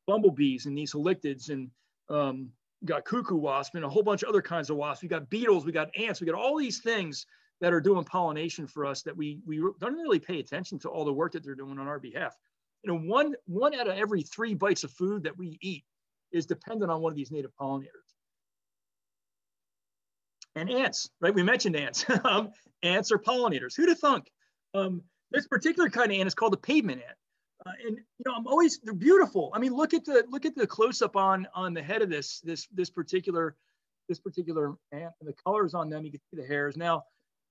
bumblebees and these halictids and um, got cuckoo wasp and a whole bunch of other kinds of wasps. We got beetles, we got ants, we got all these things that are doing pollination for us that we, we don't really pay attention to all the work that they're doing on our behalf. You know, one, one out of every three bites of food that we eat is dependent on one of these native pollinators. And ants, right? We mentioned ants. um, ants are pollinators. Who'd have thunk? Um, this particular kind of ant is called a pavement ant. Uh, and you know, I'm always they're beautiful. I mean, look at the look at the close up on on the head of this this this particular this particular ant and the colors on them. You can see the hairs. Now,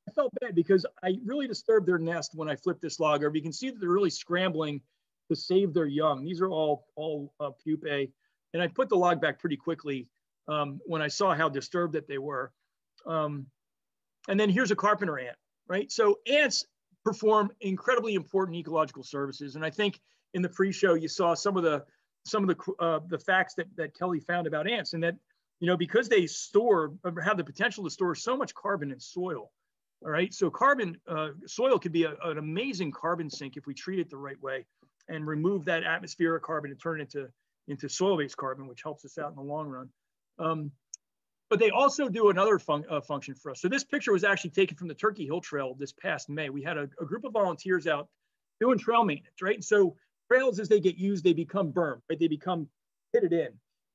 I felt bad because I really disturbed their nest when I flipped this log over. You can see that they're really scrambling to save their young. These are all all uh, pupae, and I put the log back pretty quickly um, when I saw how disturbed that they were. Um, and then here's a carpenter ant, right? So ants perform incredibly important ecological services. And I think in the pre-show you saw some of the some of the uh, the facts that, that Kelly found about ants, and that you know because they store have the potential to store so much carbon in soil. All right, so carbon uh, soil could be a, an amazing carbon sink if we treat it the right way and remove that atmospheric carbon and turn it into into soil-based carbon, which helps us out in the long run. Um, but they also do another fun, uh, function for us. So this picture was actually taken from the Turkey Hill Trail this past May. We had a, a group of volunteers out doing trail maintenance, right? And so trails, as they get used, they become berm, right? They become pitted in,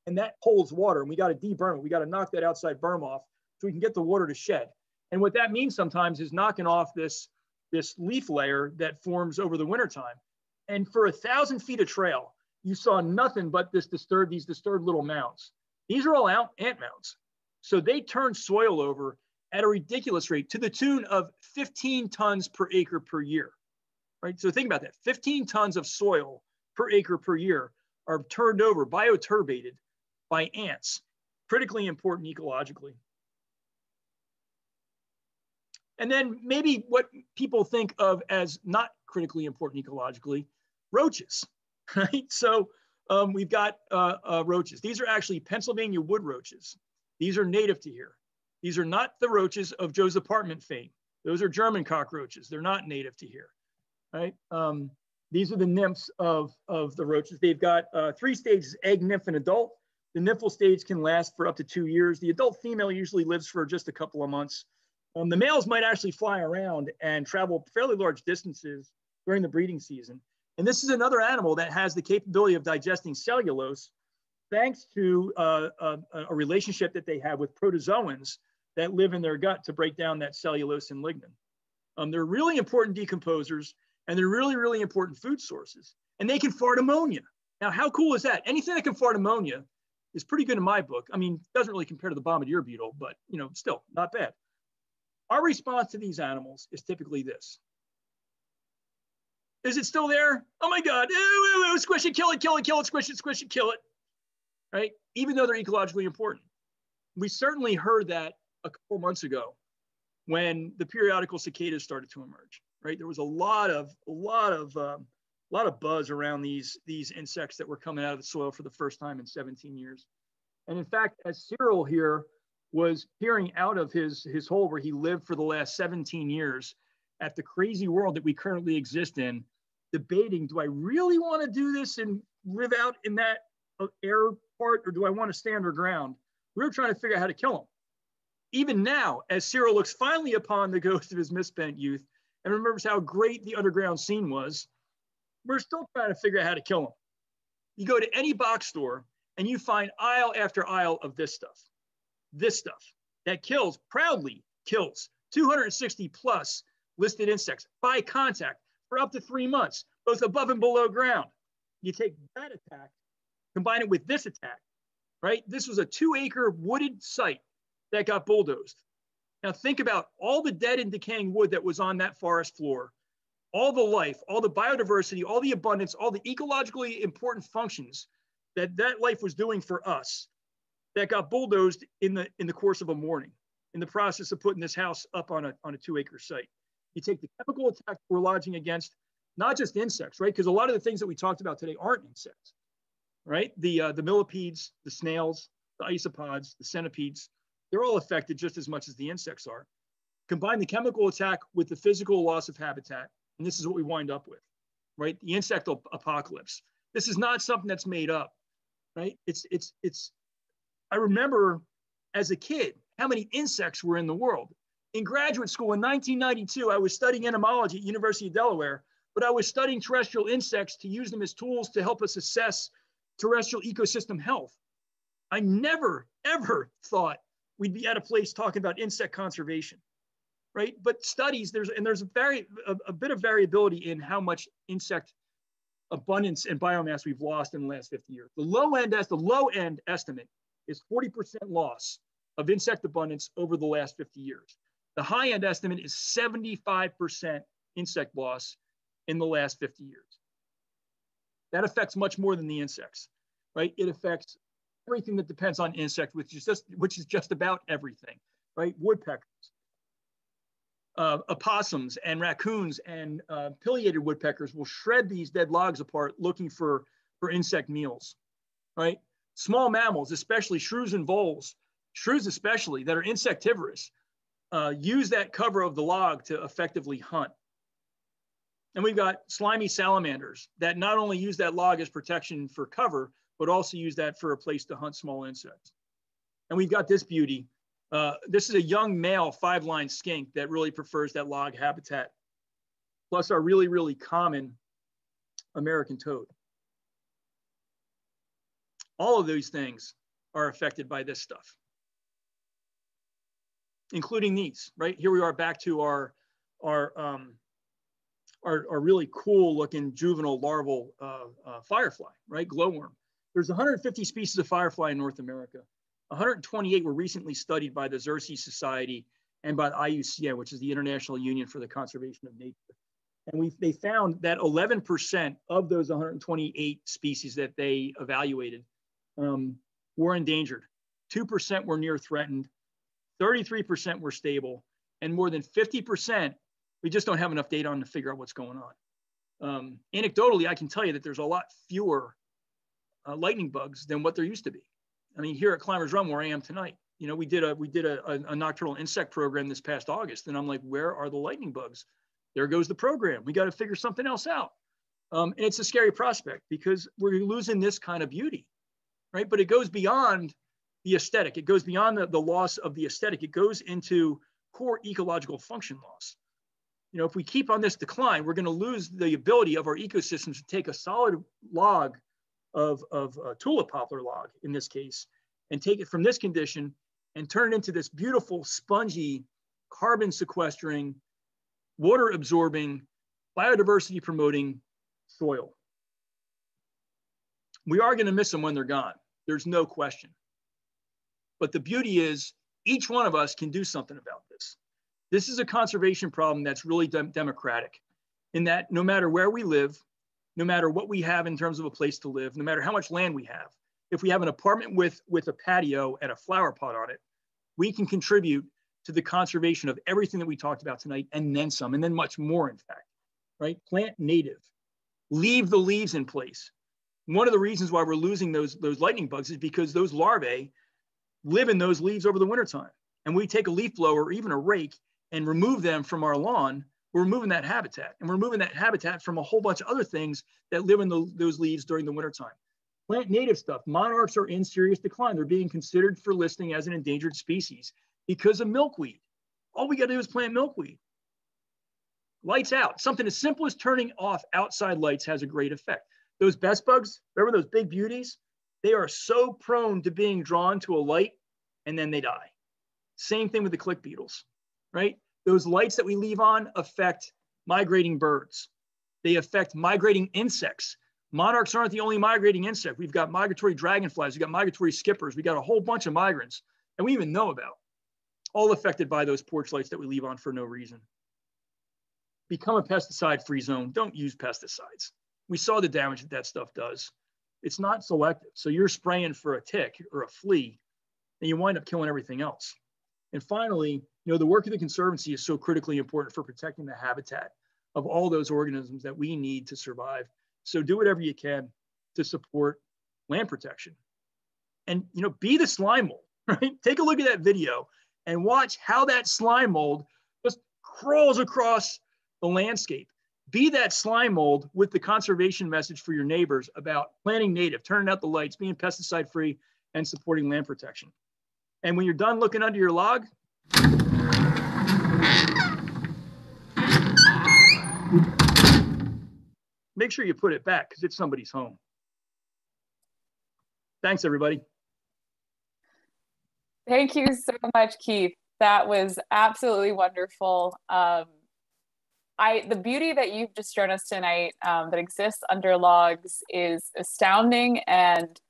and that holds water. And we got to deberm it. We got to knock that outside berm off so we can get the water to shed. And what that means sometimes is knocking off this this leaf layer that forms over the wintertime. And for a thousand feet of trail, you saw nothing but this disturbed, these disturbed little mounds. These are all out ant mounds. So they turn soil over at a ridiculous rate to the tune of 15 tons per acre per year, right? So think about that. 15 tons of soil per acre per year are turned over, bioturbated by ants, critically important ecologically. And then maybe what people think of as not critically important ecologically, roaches, right? So um, we've got uh, uh, roaches. These are actually Pennsylvania wood roaches. These are native to here. These are not the roaches of Joe's apartment fame. Those are German cockroaches. They're not native to here, right? Um, these are the nymphs of, of the roaches. They've got uh, three stages, egg, nymph, and adult. The nymphal stage can last for up to two years. The adult female usually lives for just a couple of months. Um, the males might actually fly around and travel fairly large distances during the breeding season. And this is another animal that has the capability of digesting cellulose thanks to uh, a, a, relationship that they have with protozoans that live in their gut to break down that cellulose and lignin. Um, they're really important decomposers and they're really, really important food sources. And they can fart ammonia. Now, how cool is that? Anything that can fart ammonia is pretty good in my book. I mean, doesn't really compare to the bombardier beetle, but you know, still not bad. Our response to these animals is typically this. Is it still there? Oh my God, ew, squish it, kill it, kill it, kill it, squish it, squish it, kill it, right? Even though they're ecologically important. We certainly heard that a couple months ago when the periodical cicadas started to emerge, right? There was a lot of, a lot of, um, a lot of buzz around these, these insects that were coming out of the soil for the first time in 17 years. And in fact, as Cyril here was peering out of his, his hole where he lived for the last 17 years at the crazy world that we currently exist in, debating, do I really want to do this and live out in that uh, air part, or do I want to stand underground? We were trying to figure out how to kill him. Even now, as Cyril looks finally upon the ghost of his misspent youth and remembers how great the underground scene was, we're still trying to figure out how to kill him. You go to any box store and you find aisle after aisle of this stuff, this stuff that kills, proudly kills 260 plus listed insects by contact for up to three months, both above and below ground. You take that attack, combine it with this attack, right? This was a two acre wooded site that got bulldozed. Now think about all the dead and decaying wood that was on that forest floor, all the life, all the biodiversity, all the abundance, all the ecologically important functions that that life was doing for us that got bulldozed in the, in the course of a morning in the process of putting this house up on a, on a two acre site. You take the chemical attack we're lodging against not just insects, right? Because a lot of the things that we talked about today aren't insects, right? The, uh, the millipedes, the snails, the isopods, the centipedes, they're all affected just as much as the insects are. Combine the chemical attack with the physical loss of habitat, and this is what we wind up with, right? The insect apocalypse. This is not something that's made up, right? It's, it's, it's, I remember as a kid how many insects were in the world. In graduate school in 1992, I was studying entomology at University of Delaware, but I was studying terrestrial insects to use them as tools to help us assess terrestrial ecosystem health. I never, ever thought we'd be at a place talking about insect conservation, right? But studies, there's, and there's a, very, a, a bit of variability in how much insect abundance and biomass we've lost in the last 50 years. The low end, as the low end estimate is 40% loss of insect abundance over the last 50 years. The high end estimate is 75% insect loss in the last 50 years. That affects much more than the insects, right? It affects everything that depends on insects, which is just, which is just about everything, right? Woodpeckers, uh, opossums and raccoons and uh, pileated woodpeckers will shred these dead logs apart looking for, for insect meals, right? Small mammals, especially shrews and voles, shrews especially that are insectivorous, uh, use that cover of the log to effectively hunt. And we've got slimy salamanders that not only use that log as protection for cover, but also use that for a place to hunt small insects. And we've got this beauty. Uh, this is a young male five-line skink that really prefers that log habitat, plus our really, really common American toad. All of these things are affected by this stuff including these, right? Here we are back to our, our, um, our, our really cool looking juvenile larval uh, uh, firefly, right? Glowworm. There's 150 species of firefly in North America. 128 were recently studied by the Xerces Society and by the IUCN, which is the International Union for the Conservation of Nature. And we, they found that 11% of those 128 species that they evaluated um, were endangered. 2% were near threatened, 33% were stable, and more than 50%, we just don't have enough data on to figure out what's going on. Um, anecdotally, I can tell you that there's a lot fewer uh, lightning bugs than what there used to be. I mean, here at Climbers Run, where I am tonight, you know, we did a we did a, a, a nocturnal insect program this past August, and I'm like, where are the lightning bugs? There goes the program. We got to figure something else out. Um, and it's a scary prospect because we're losing this kind of beauty, right? But it goes beyond the aesthetic. It goes beyond the, the loss of the aesthetic. It goes into core ecological function loss. You know, if we keep on this decline, we're going to lose the ability of our ecosystems to take a solid log of, of uh, tulip poplar log in this case, and take it from this condition and turn it into this beautiful, spongy, carbon sequestering, water absorbing, biodiversity promoting soil. We are going to miss them when they're gone. There's no question. But the beauty is each one of us can do something about this. This is a conservation problem that's really de democratic in that no matter where we live, no matter what we have in terms of a place to live, no matter how much land we have, if we have an apartment with, with a patio and a flower pot on it, we can contribute to the conservation of everything that we talked about tonight and then some, and then much more, in fact, right? Plant native, leave the leaves in place. One of the reasons why we're losing those, those lightning bugs is because those larvae live in those leaves over the wintertime. And we take a leaf blower or even a rake and remove them from our lawn, we're removing that habitat. And we're removing that habitat from a whole bunch of other things that live in the, those leaves during the wintertime. Plant native stuff, monarchs are in serious decline. They're being considered for listing as an endangered species because of milkweed. All we got to do is plant milkweed. Lights out. Something as simple as turning off outside lights has a great effect. Those bess bugs, remember those big beauties? They are so prone to being drawn to a light and then they die. Same thing with the click beetles, right? Those lights that we leave on affect migrating birds. They affect migrating insects. Monarchs aren't the only migrating insect. We've got migratory dragonflies, we've got migratory skippers, we got a whole bunch of migrants that we even know about all affected by those porch lights that we leave on for no reason. Become a pesticide free zone. Don't use pesticides. We saw the damage that that stuff does. It's not selective. So you're spraying for a tick or a flea and you wind up killing everything else. And finally, you know, the work of the Conservancy is so critically important for protecting the habitat of all those organisms that we need to survive. So do whatever you can to support land protection. And, you know, be the slime mold, right? Take a look at that video and watch how that slime mold just crawls across the landscape. Be that slime mold with the conservation message for your neighbors about planting native, turning out the lights, being pesticide free, and supporting land protection. And when you're done looking under your log, make sure you put it back because it's somebody's home. Thanks, everybody. Thank you so much, Keith. That was absolutely wonderful. Um, I the beauty that you've just shown us tonight um, that exists under logs is astounding, and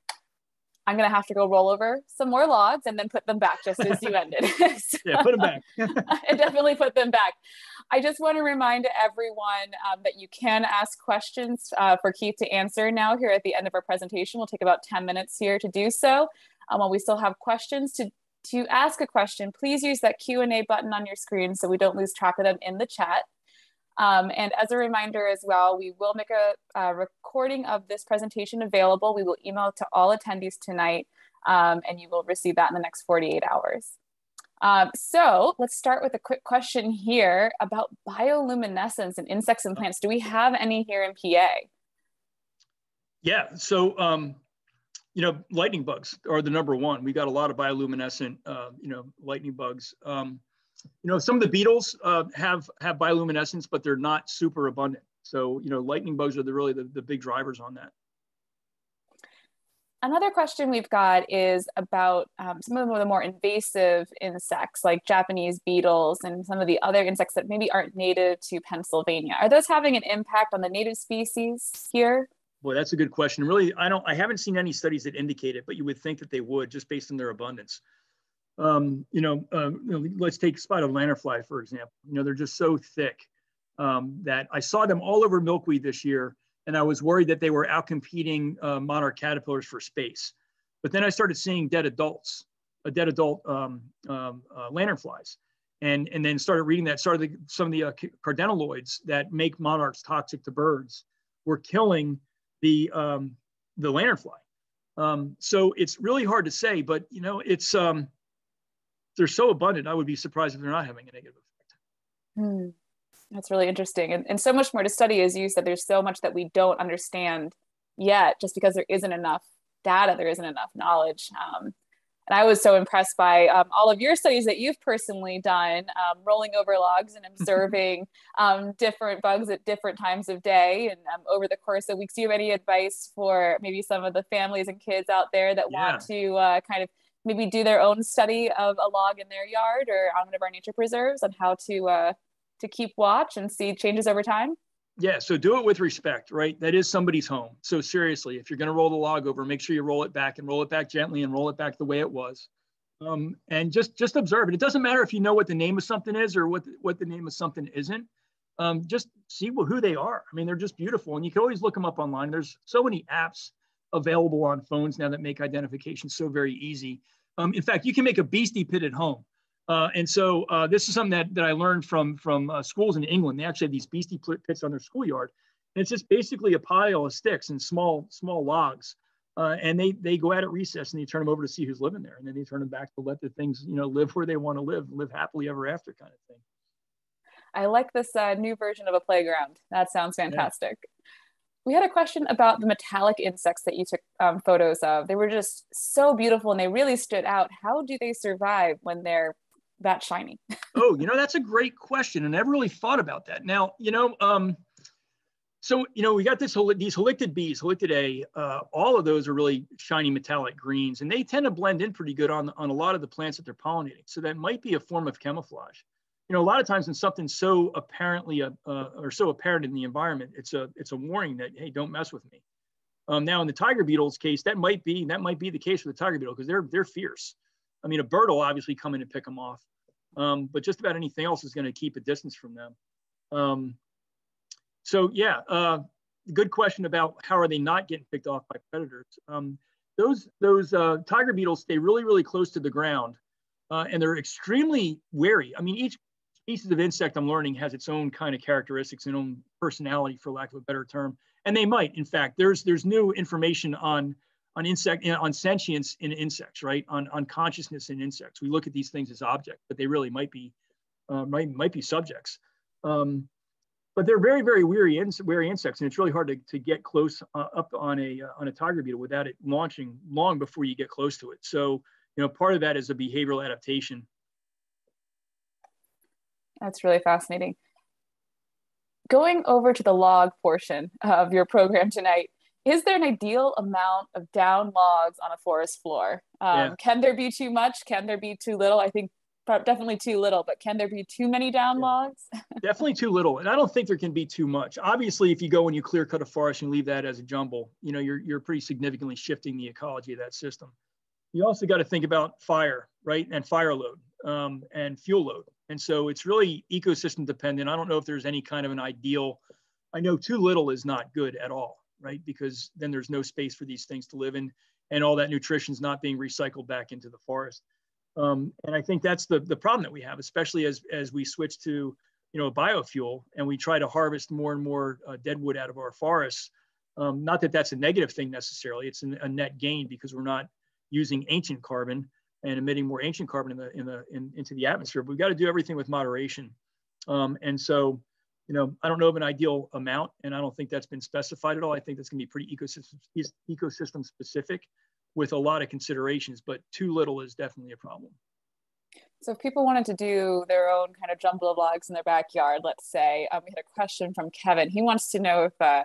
I'm gonna have to go roll over some more logs and then put them back just as you ended. so, yeah, put them back. and definitely put them back. I just want to remind everyone um, that you can ask questions uh, for Keith to answer now here at the end of our presentation. We'll take about 10 minutes here to do so. Um, while we still have questions to to ask a question, please use that Q&A button on your screen so we don't lose track of them in the chat. Um, and as a reminder as well, we will make a, a, recording of this presentation available. We will email to all attendees tonight um, and you will receive that in the next 48 hours. Um, so let's start with a quick question here about bioluminescence and insects and plants. Do we have any here in PA? Yeah, so um, you know, lightning bugs are the number one. We got a lot of bioluminescent, uh, you know, lightning bugs. You know, some of the beetles uh, have have bioluminescence, but they're not super abundant. So, you know, lightning bugs are the really the, the big drivers on that. Another question we've got is about um, some of the more invasive insects like Japanese beetles and some of the other insects that maybe aren't native to Pennsylvania. Are those having an impact on the native species here? Boy, that's a good question. Really, I don't, I haven't seen any studies that indicate it, but you would think that they would just based on their abundance. Um, you know, uh, let's take spotted lanternfly, for example. You know, they're just so thick. um, that I saw them all over milkweed this year, and I was worried that they were outcompeting uh, monarch caterpillars for space. But then I started seeing dead adults, a dead adult um, um, uh, lanternflies, and and then started reading that. Started the, some of the uh, cardenolides that make monarchs toxic to birds were killing the um, the lanternfly. Um, so it's really hard to say, but you know, it's um, they're so abundant. I would be surprised if they're not having a negative effect. Hmm. That's really interesting, and, and so much more to study. As you said, there's so much that we don't understand yet, just because there isn't enough data, there isn't enough knowledge. Um, and I was so impressed by um, all of your studies that you've personally done, um, rolling over logs and observing um, different bugs at different times of day and um, over the course of weeks. Do you have any advice for maybe some of the families and kids out there that yeah. want to uh, kind of maybe do their own study of a log in their yard or on one of our nature preserves on how to uh, to keep watch and see changes over time? Yeah, so do it with respect, right? That is somebody's home. So seriously, if you're going to roll the log over, make sure you roll it back and roll it back gently and roll it back the way it was. Um, and just just observe it. It doesn't matter if you know what the name of something is or what the, what the name of something isn't. Um, just see who they are. I mean, they're just beautiful, and you can always look them up online. There's so many apps available on phones now that make identification so very easy. Um, in fact, you can make a beastie pit at home. Uh, and so uh, this is something that, that I learned from, from uh, schools in England. They actually have these beastie pits on their schoolyard. And it's just basically a pile of sticks and small, small logs. Uh, and they, they go out at recess and they turn them over to see who's living there. And then they turn them back to let the things, you know, live where they want to live, live happily ever after kind of thing. I like this uh, new version of a playground. That sounds fantastic. Yeah. We had a question about the metallic insects that you took um, photos of. They were just so beautiful and they really stood out. How do they survive when they're that shiny? oh, you know, that's a great question. And I never really thought about that. Now, you know, um, so, you know, we got this, these halictid bees, halictidae, uh, all of those are really shiny metallic greens, and they tend to blend in pretty good on, on a lot of the plants that they're pollinating. So that might be a form of camouflage. You know, a lot of times when something's so apparently, uh, uh, or so apparent in the environment, it's a, it's a warning that, hey, don't mess with me. Um, now in the tiger beetle's case, that might be, that might be the case with the tiger beetle because they're, they're fierce. I mean, a bird will obviously come in and pick them off, um, but just about anything else is going to keep a distance from them. Um, so yeah, uh, good question about how are they not getting picked off by predators. Um, those those uh, tiger beetles stay really really close to the ground, uh, and they're extremely wary. I mean, each species of insect I'm learning has its own kind of characteristics and own personality, for lack of a better term. And they might, in fact, there's there's new information on on insect on sentience in insects, right? On, on consciousness in insects. We look at these things as objects, but they really might be uh, might, might be subjects. Um, but they're very, very wary, in, wary insects, and it's really hard to, to get close uh, up on a uh, on a tiger beetle without it launching long before you get close to it. So, you know, part of that is a behavioral adaptation. That's really fascinating. Going over to the log portion of your program tonight, is there an ideal amount of down logs on a forest floor? Um, yeah. Can there be too much? Can there be too little? I think definitely too little, but can there be too many down yeah. logs? definitely too little. And I don't think there can be too much. Obviously, if you go and you clear cut a forest and leave that as a jumble, you know, you're, you're pretty significantly shifting the ecology of that system. You also got to think about fire, right? And fire load um, and fuel load. And so it's really ecosystem dependent. I don't know if there's any kind of an ideal. I know too little is not good at all right? Because then there's no space for these things to live in, and all that nutrition is not being recycled back into the forest. Um, and I think that's the the problem that we have, especially as as we switch to you know biofuel and we try to harvest more and more uh, dead wood out of our forests. Um, not that that's a negative thing necessarily; it's an, a net gain because we're not using ancient carbon and emitting more ancient carbon in the in the in, into the atmosphere. But we've got to do everything with moderation. Um, and so you know, I don't know of an ideal amount, and I don't think that's been specified at all. I think that's going to be pretty ecosystem ecosystem specific, with a lot of considerations. But too little is definitely a problem. So, if people wanted to do their own kind of jumble logs in their backyard, let's say, um, we had a question from Kevin. He wants to know if uh,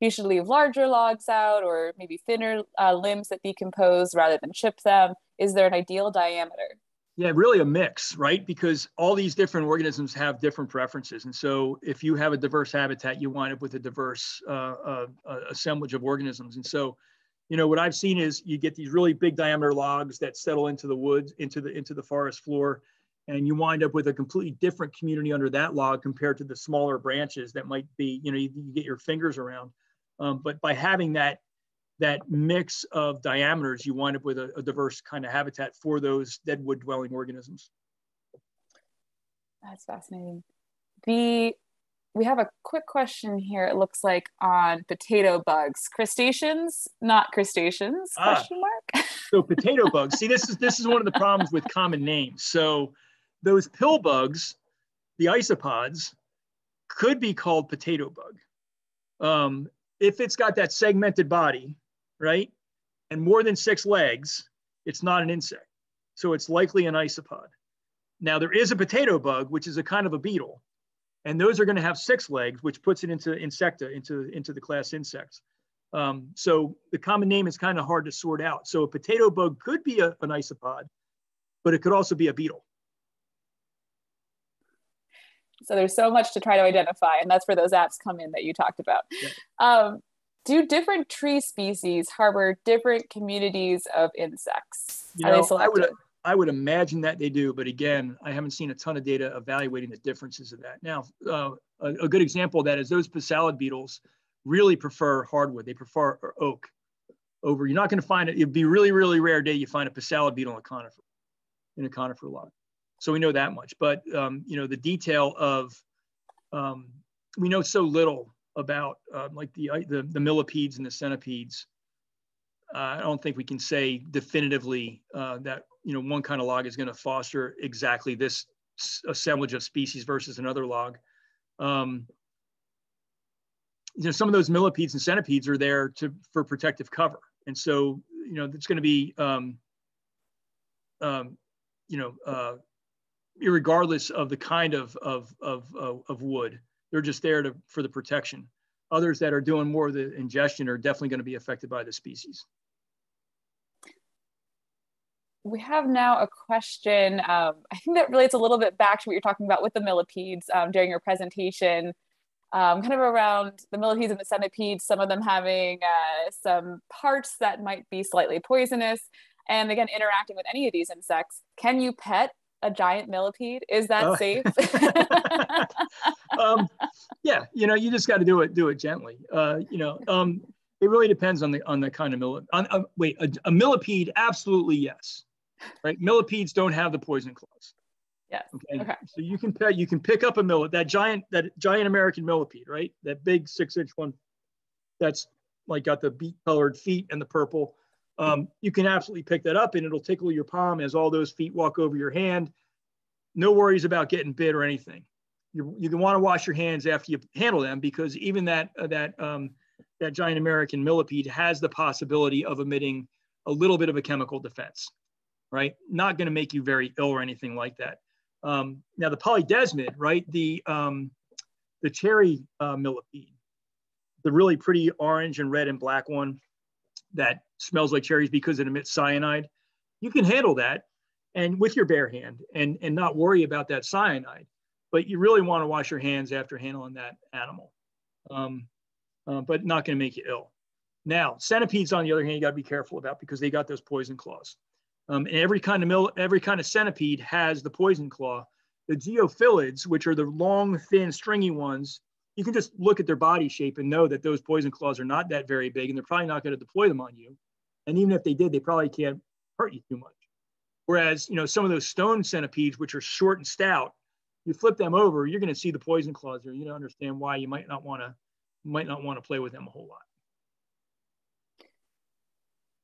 he should leave larger logs out, or maybe thinner uh, limbs that decompose rather than chip them. Is there an ideal diameter? Yeah, really a mix, right? Because all these different organisms have different preferences. And so if you have a diverse habitat, you wind up with a diverse uh, uh, uh, assemblage of organisms. And so, you know, what I've seen is you get these really big diameter logs that settle into the woods, into the into the forest floor. and you wind up with a completely different community under that log compared to the smaller branches that might be, you know, you, you get your fingers around. Um, but by having that that mix of diameters, you wind up with a, a diverse kind of habitat for those deadwood dwelling organisms. That's fascinating. The we have a quick question here. It looks like on potato bugs, crustaceans, not crustaceans? Ah, question mark. so potato bugs. See, this is this is one of the problems with common names. So those pill bugs, the isopods, could be called potato bug. Um, if it's got that segmented body, right, and more than six legs, it's not an insect. So it's likely an isopod. Now there is a potato bug, which is a kind of a beetle, and those are going to have six legs, which puts it into insecta, into, into the class insects. Um, so the common name is kind of hard to sort out. So a potato bug could be a, an isopod, but it could also be a beetle. So there's so much to try to identify, and that's where those apps come in that you talked about. Yeah. Um, do different tree species harbor different communities of insects? You know, I would, I would imagine that they do, but again, I haven't seen a ton of data evaluating the differences of that. Now, uh, a, a, good example of that is those passalid beetles really prefer hardwood. They prefer oak over, you're not gonna find it, it'd be really, really rare day you find a passalid beetle in a conifer, in a conifer log. So we know that much, but um, you know, the detail of, um, we know so little about uh, like the, the, the millipedes and the centipedes. Uh, I don't think we can say definitively uh, that you know, one kind of log is going to foster exactly this assemblage of species versus another log. Um, you know, some of those millipedes and centipedes are there to for protective cover, and so you know it's going to be, um, um, you know, uh, regardless of the kind of of of of wood, they're just there to for the protection. Others that are doing more of the ingestion are definitely going to be affected by the species we have now a question. Um, I think that relates a little bit back to what you're talking about with the millipedes um, during your presentation, um, kind of around the millipedes and the centipedes, some of them having uh, some parts that might be slightly poisonous. And again, interacting with any of these insects, can you pet a giant millipede? Is that oh. safe? Um, yeah, you know, you just got to do it, do it gently. Uh, you know, um, it really depends on the on the kind of millipede. Uh, wait, a, a millipede, absolutely yes right? Millipedes don't have the poison claws. Yes. Okay. okay. So you can pick, you can pick up a millet, that giant that giant American millipede, right? That big six inch one, that's like got the beet colored feet and the purple. Um, you can absolutely pick that up and it'll tickle your palm as all those feet walk over your hand. No worries about getting bit or anything. You, you can want to wash your hands after you handle them because even that uh, that um, that giant American millipede has the possibility of emitting a little bit of a chemical defense right? Not going to make you very ill or anything like that. Um, now the polydesmid, right? The um, the cherry uh, millipede, the really pretty orange and red and black one that smells like cherries because it emits cyanide. You can handle that and with your bare hand and, and not worry about that cyanide. But you really want to wash your hands after handling that animal, um, uh, but not going to make you ill. Now, centipedes, on the other hand, you got to be careful about because they got those poison claws. Um, and every kind of mil- every kind of centipede has the poison claw. The geophilids, which are the long, thin, stringy ones, you can just look at their body shape and know that those poison claws are not that very big, and they're probably not going to deploy them on you. And even if they did, they probably can't hurt you too much. Whereas, you know, some of those stone centipedes, which are short and stout, you flip them over, you're going to see the poison claws there. You don't understand why you might not want to might not want to play with them a whole lot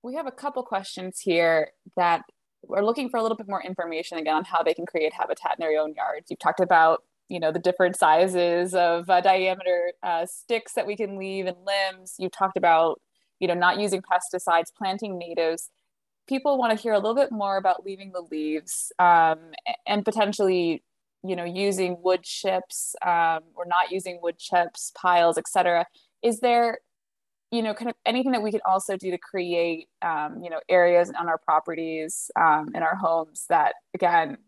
we have a couple questions here that we're looking for a little bit more information again on how they can create habitat in their own yards. You've talked about you know the different sizes of uh, diameter uh, sticks that we can leave and limbs. You talked about you know not using pesticides, planting natives. People want to hear a little bit more about leaving the leaves um, and potentially you know using wood chips um, or not using wood chips, piles, etc. Is there you know, kind of anything that we can also do to create, um, you know, areas on our properties, um, in our homes that, again,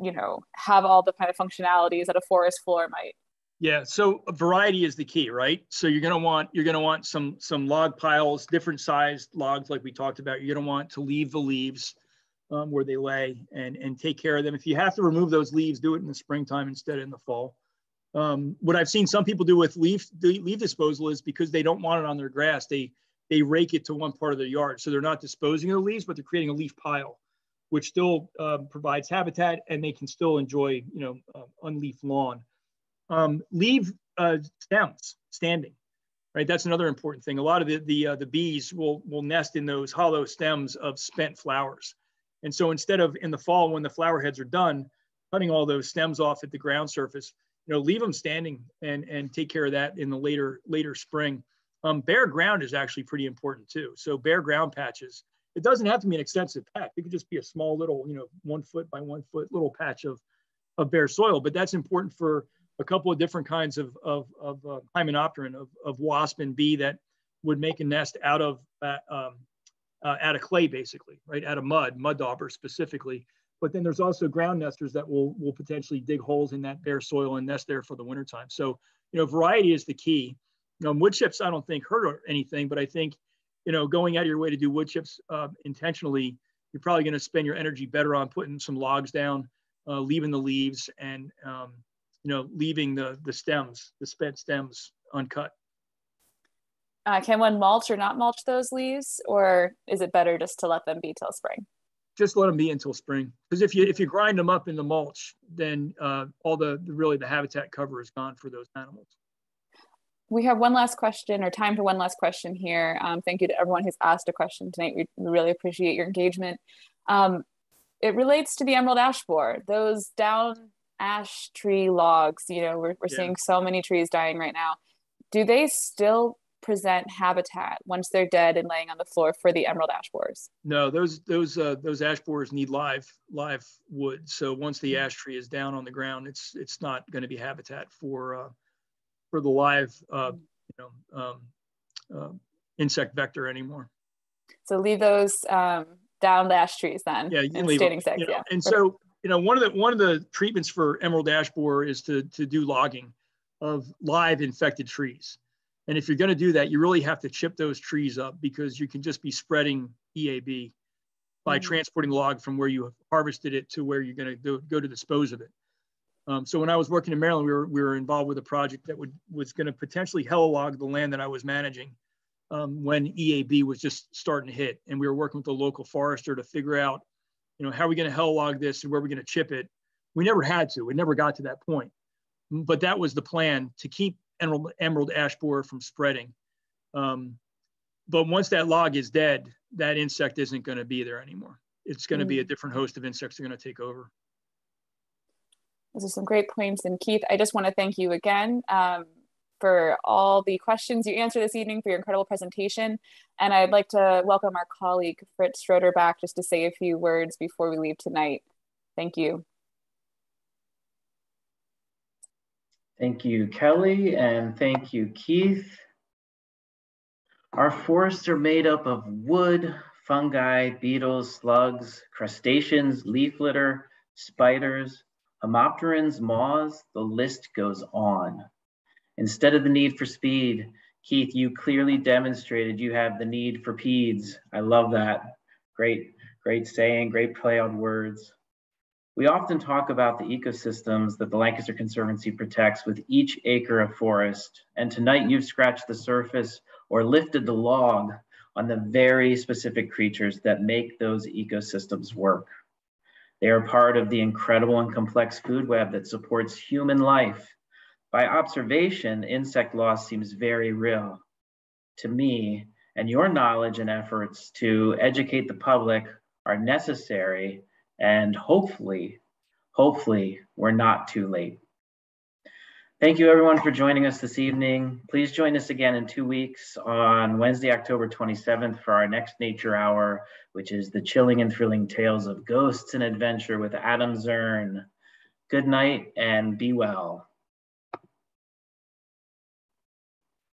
you know, have all the kind of functionalities that a forest floor might. Yeah, so variety is the key, right? So you're gonna want you're gonna want some some log piles, different sized logs, like we talked about. You're gonna want to leave the leaves. um, where they lay and, and take care of them. If you have to remove those leaves, do it in the springtime instead in the fall. Um, what I've seen some people do with leaf leaf disposal is because they don't want it on their grass, they they rake it to one part of their yard. So they're not disposing of the leaves, but they're creating a leaf pile, which still uh, provides habitat and they can still enjoy, you know, uh, unleaf lawn. Um, leave uh, stems standing, right? That's another important thing. A lot of the the, uh, the bees will will nest in those hollow stems of spent flowers. And so instead of in the fall when the flower heads are done, cutting all those stems off at the ground surface, you know, leave them standing and and take care of that in the later later spring. Um, bare ground is actually pretty important too. So bare ground patches. It doesn't have to be an extensive patch. It could just be a small little, you know, one foot by one foot little patch of of bare soil. But that's important for a couple of different kinds of of, of uh, hymenopteran of, of wasp and bee that would make a nest out of uh, um, uh, out of clay, basically, right? Out of mud, mud dauber specifically. But then there's also ground nesters that will, will potentially dig holes in that bare soil and nest there for the wintertime. So, you know, variety is the key. You know, wood chips, I don't think hurt or anything, but I think, you know, going out of your way to do wood chips uh, intentionally, you're probably going to spend your energy better on putting some logs down, uh, leaving the leaves and, um, you know, leaving the, the stems, the spent stems uncut. Uh, can one mulch or not mulch those leaves, or is it better just to let them be till spring? Just let them be until spring, because if you if you grind them up in the mulch, then uh, all the, the really the habitat cover is gone for those animals. We have one last question, or time for one last question here. Um, thank you to everyone who's asked a question tonight. We really appreciate your engagement. Um, it relates to the emerald ash borer. Those down ash tree logs. You know, we're we're yeah. seeing so many trees dying right now. Do they still present habitat once they're dead and laying on the floor for the emerald ash borers? No, those those uh, those ash borers need live live wood. So once the ash tree is down on the ground, it's it's not going to be habitat for uh, for the live uh, you know um, uh, insect vector anymore. So leave those um, down the ash trees then. Yeah, you can leave them, you know, yeah. And so you know one of the one of the treatments for emerald ash borer is to to do logging of live infected trees. And if you're going to do that, you really have to chip those trees up because you can just be spreading EAB by mm-hmm. transporting log from where you have harvested it to where you're going to go to dispose of it. Um, so when I was working in Maryland, we were, we were involved with a project that would, was going to potentially log the land that I was managing um, when EAB was just starting to hit. And we were working with the local forester to figure out, you know, how are we going to log this and where are we're going to chip it. We never had to. We never got to that point. But that was the plan to keep emerald, emerald ash borer from spreading. Um, but once that log is dead, that insect isn't going to be there anymore. It's going to mm. be a mm. different host of insects that are going to take over. Those are some great points. And Keith, I just want to thank you again um, for all the questions you answered this evening, for your incredible presentation. And I'd like to welcome our colleague, Fritz Schroeder, back just to say a few words before we leave tonight. Thank you. Thank you, Kelly, and thank you, Keith. Our forests are made up of wood, fungi, beetles, slugs, crustaceans, leaf litter, spiders, hemipterans, moths, the list goes on. Instead of the need for speed, Keith, you clearly demonstrated you have the need for peds. I love that. Great, great saying, great play on words. We often talk about the ecosystems that the Lancaster Conservancy protects with each acre of forest. And tonight you've scratched the surface or lifted the log on the very specific creatures that make those ecosystems work. They are part of the incredible and complex food web that supports human life. By observation, insect loss seems very real to me, and your knowledge and efforts to educate the public are necessary and hopefully, hopefully, we're not too late. Thank you everyone for joining us this evening. Please join us again in two weeks on Wednesday, October 27th for our next Nature Hour, which is the chilling and thrilling tales of ghosts and adventure with Adam Zern. Good night and be well.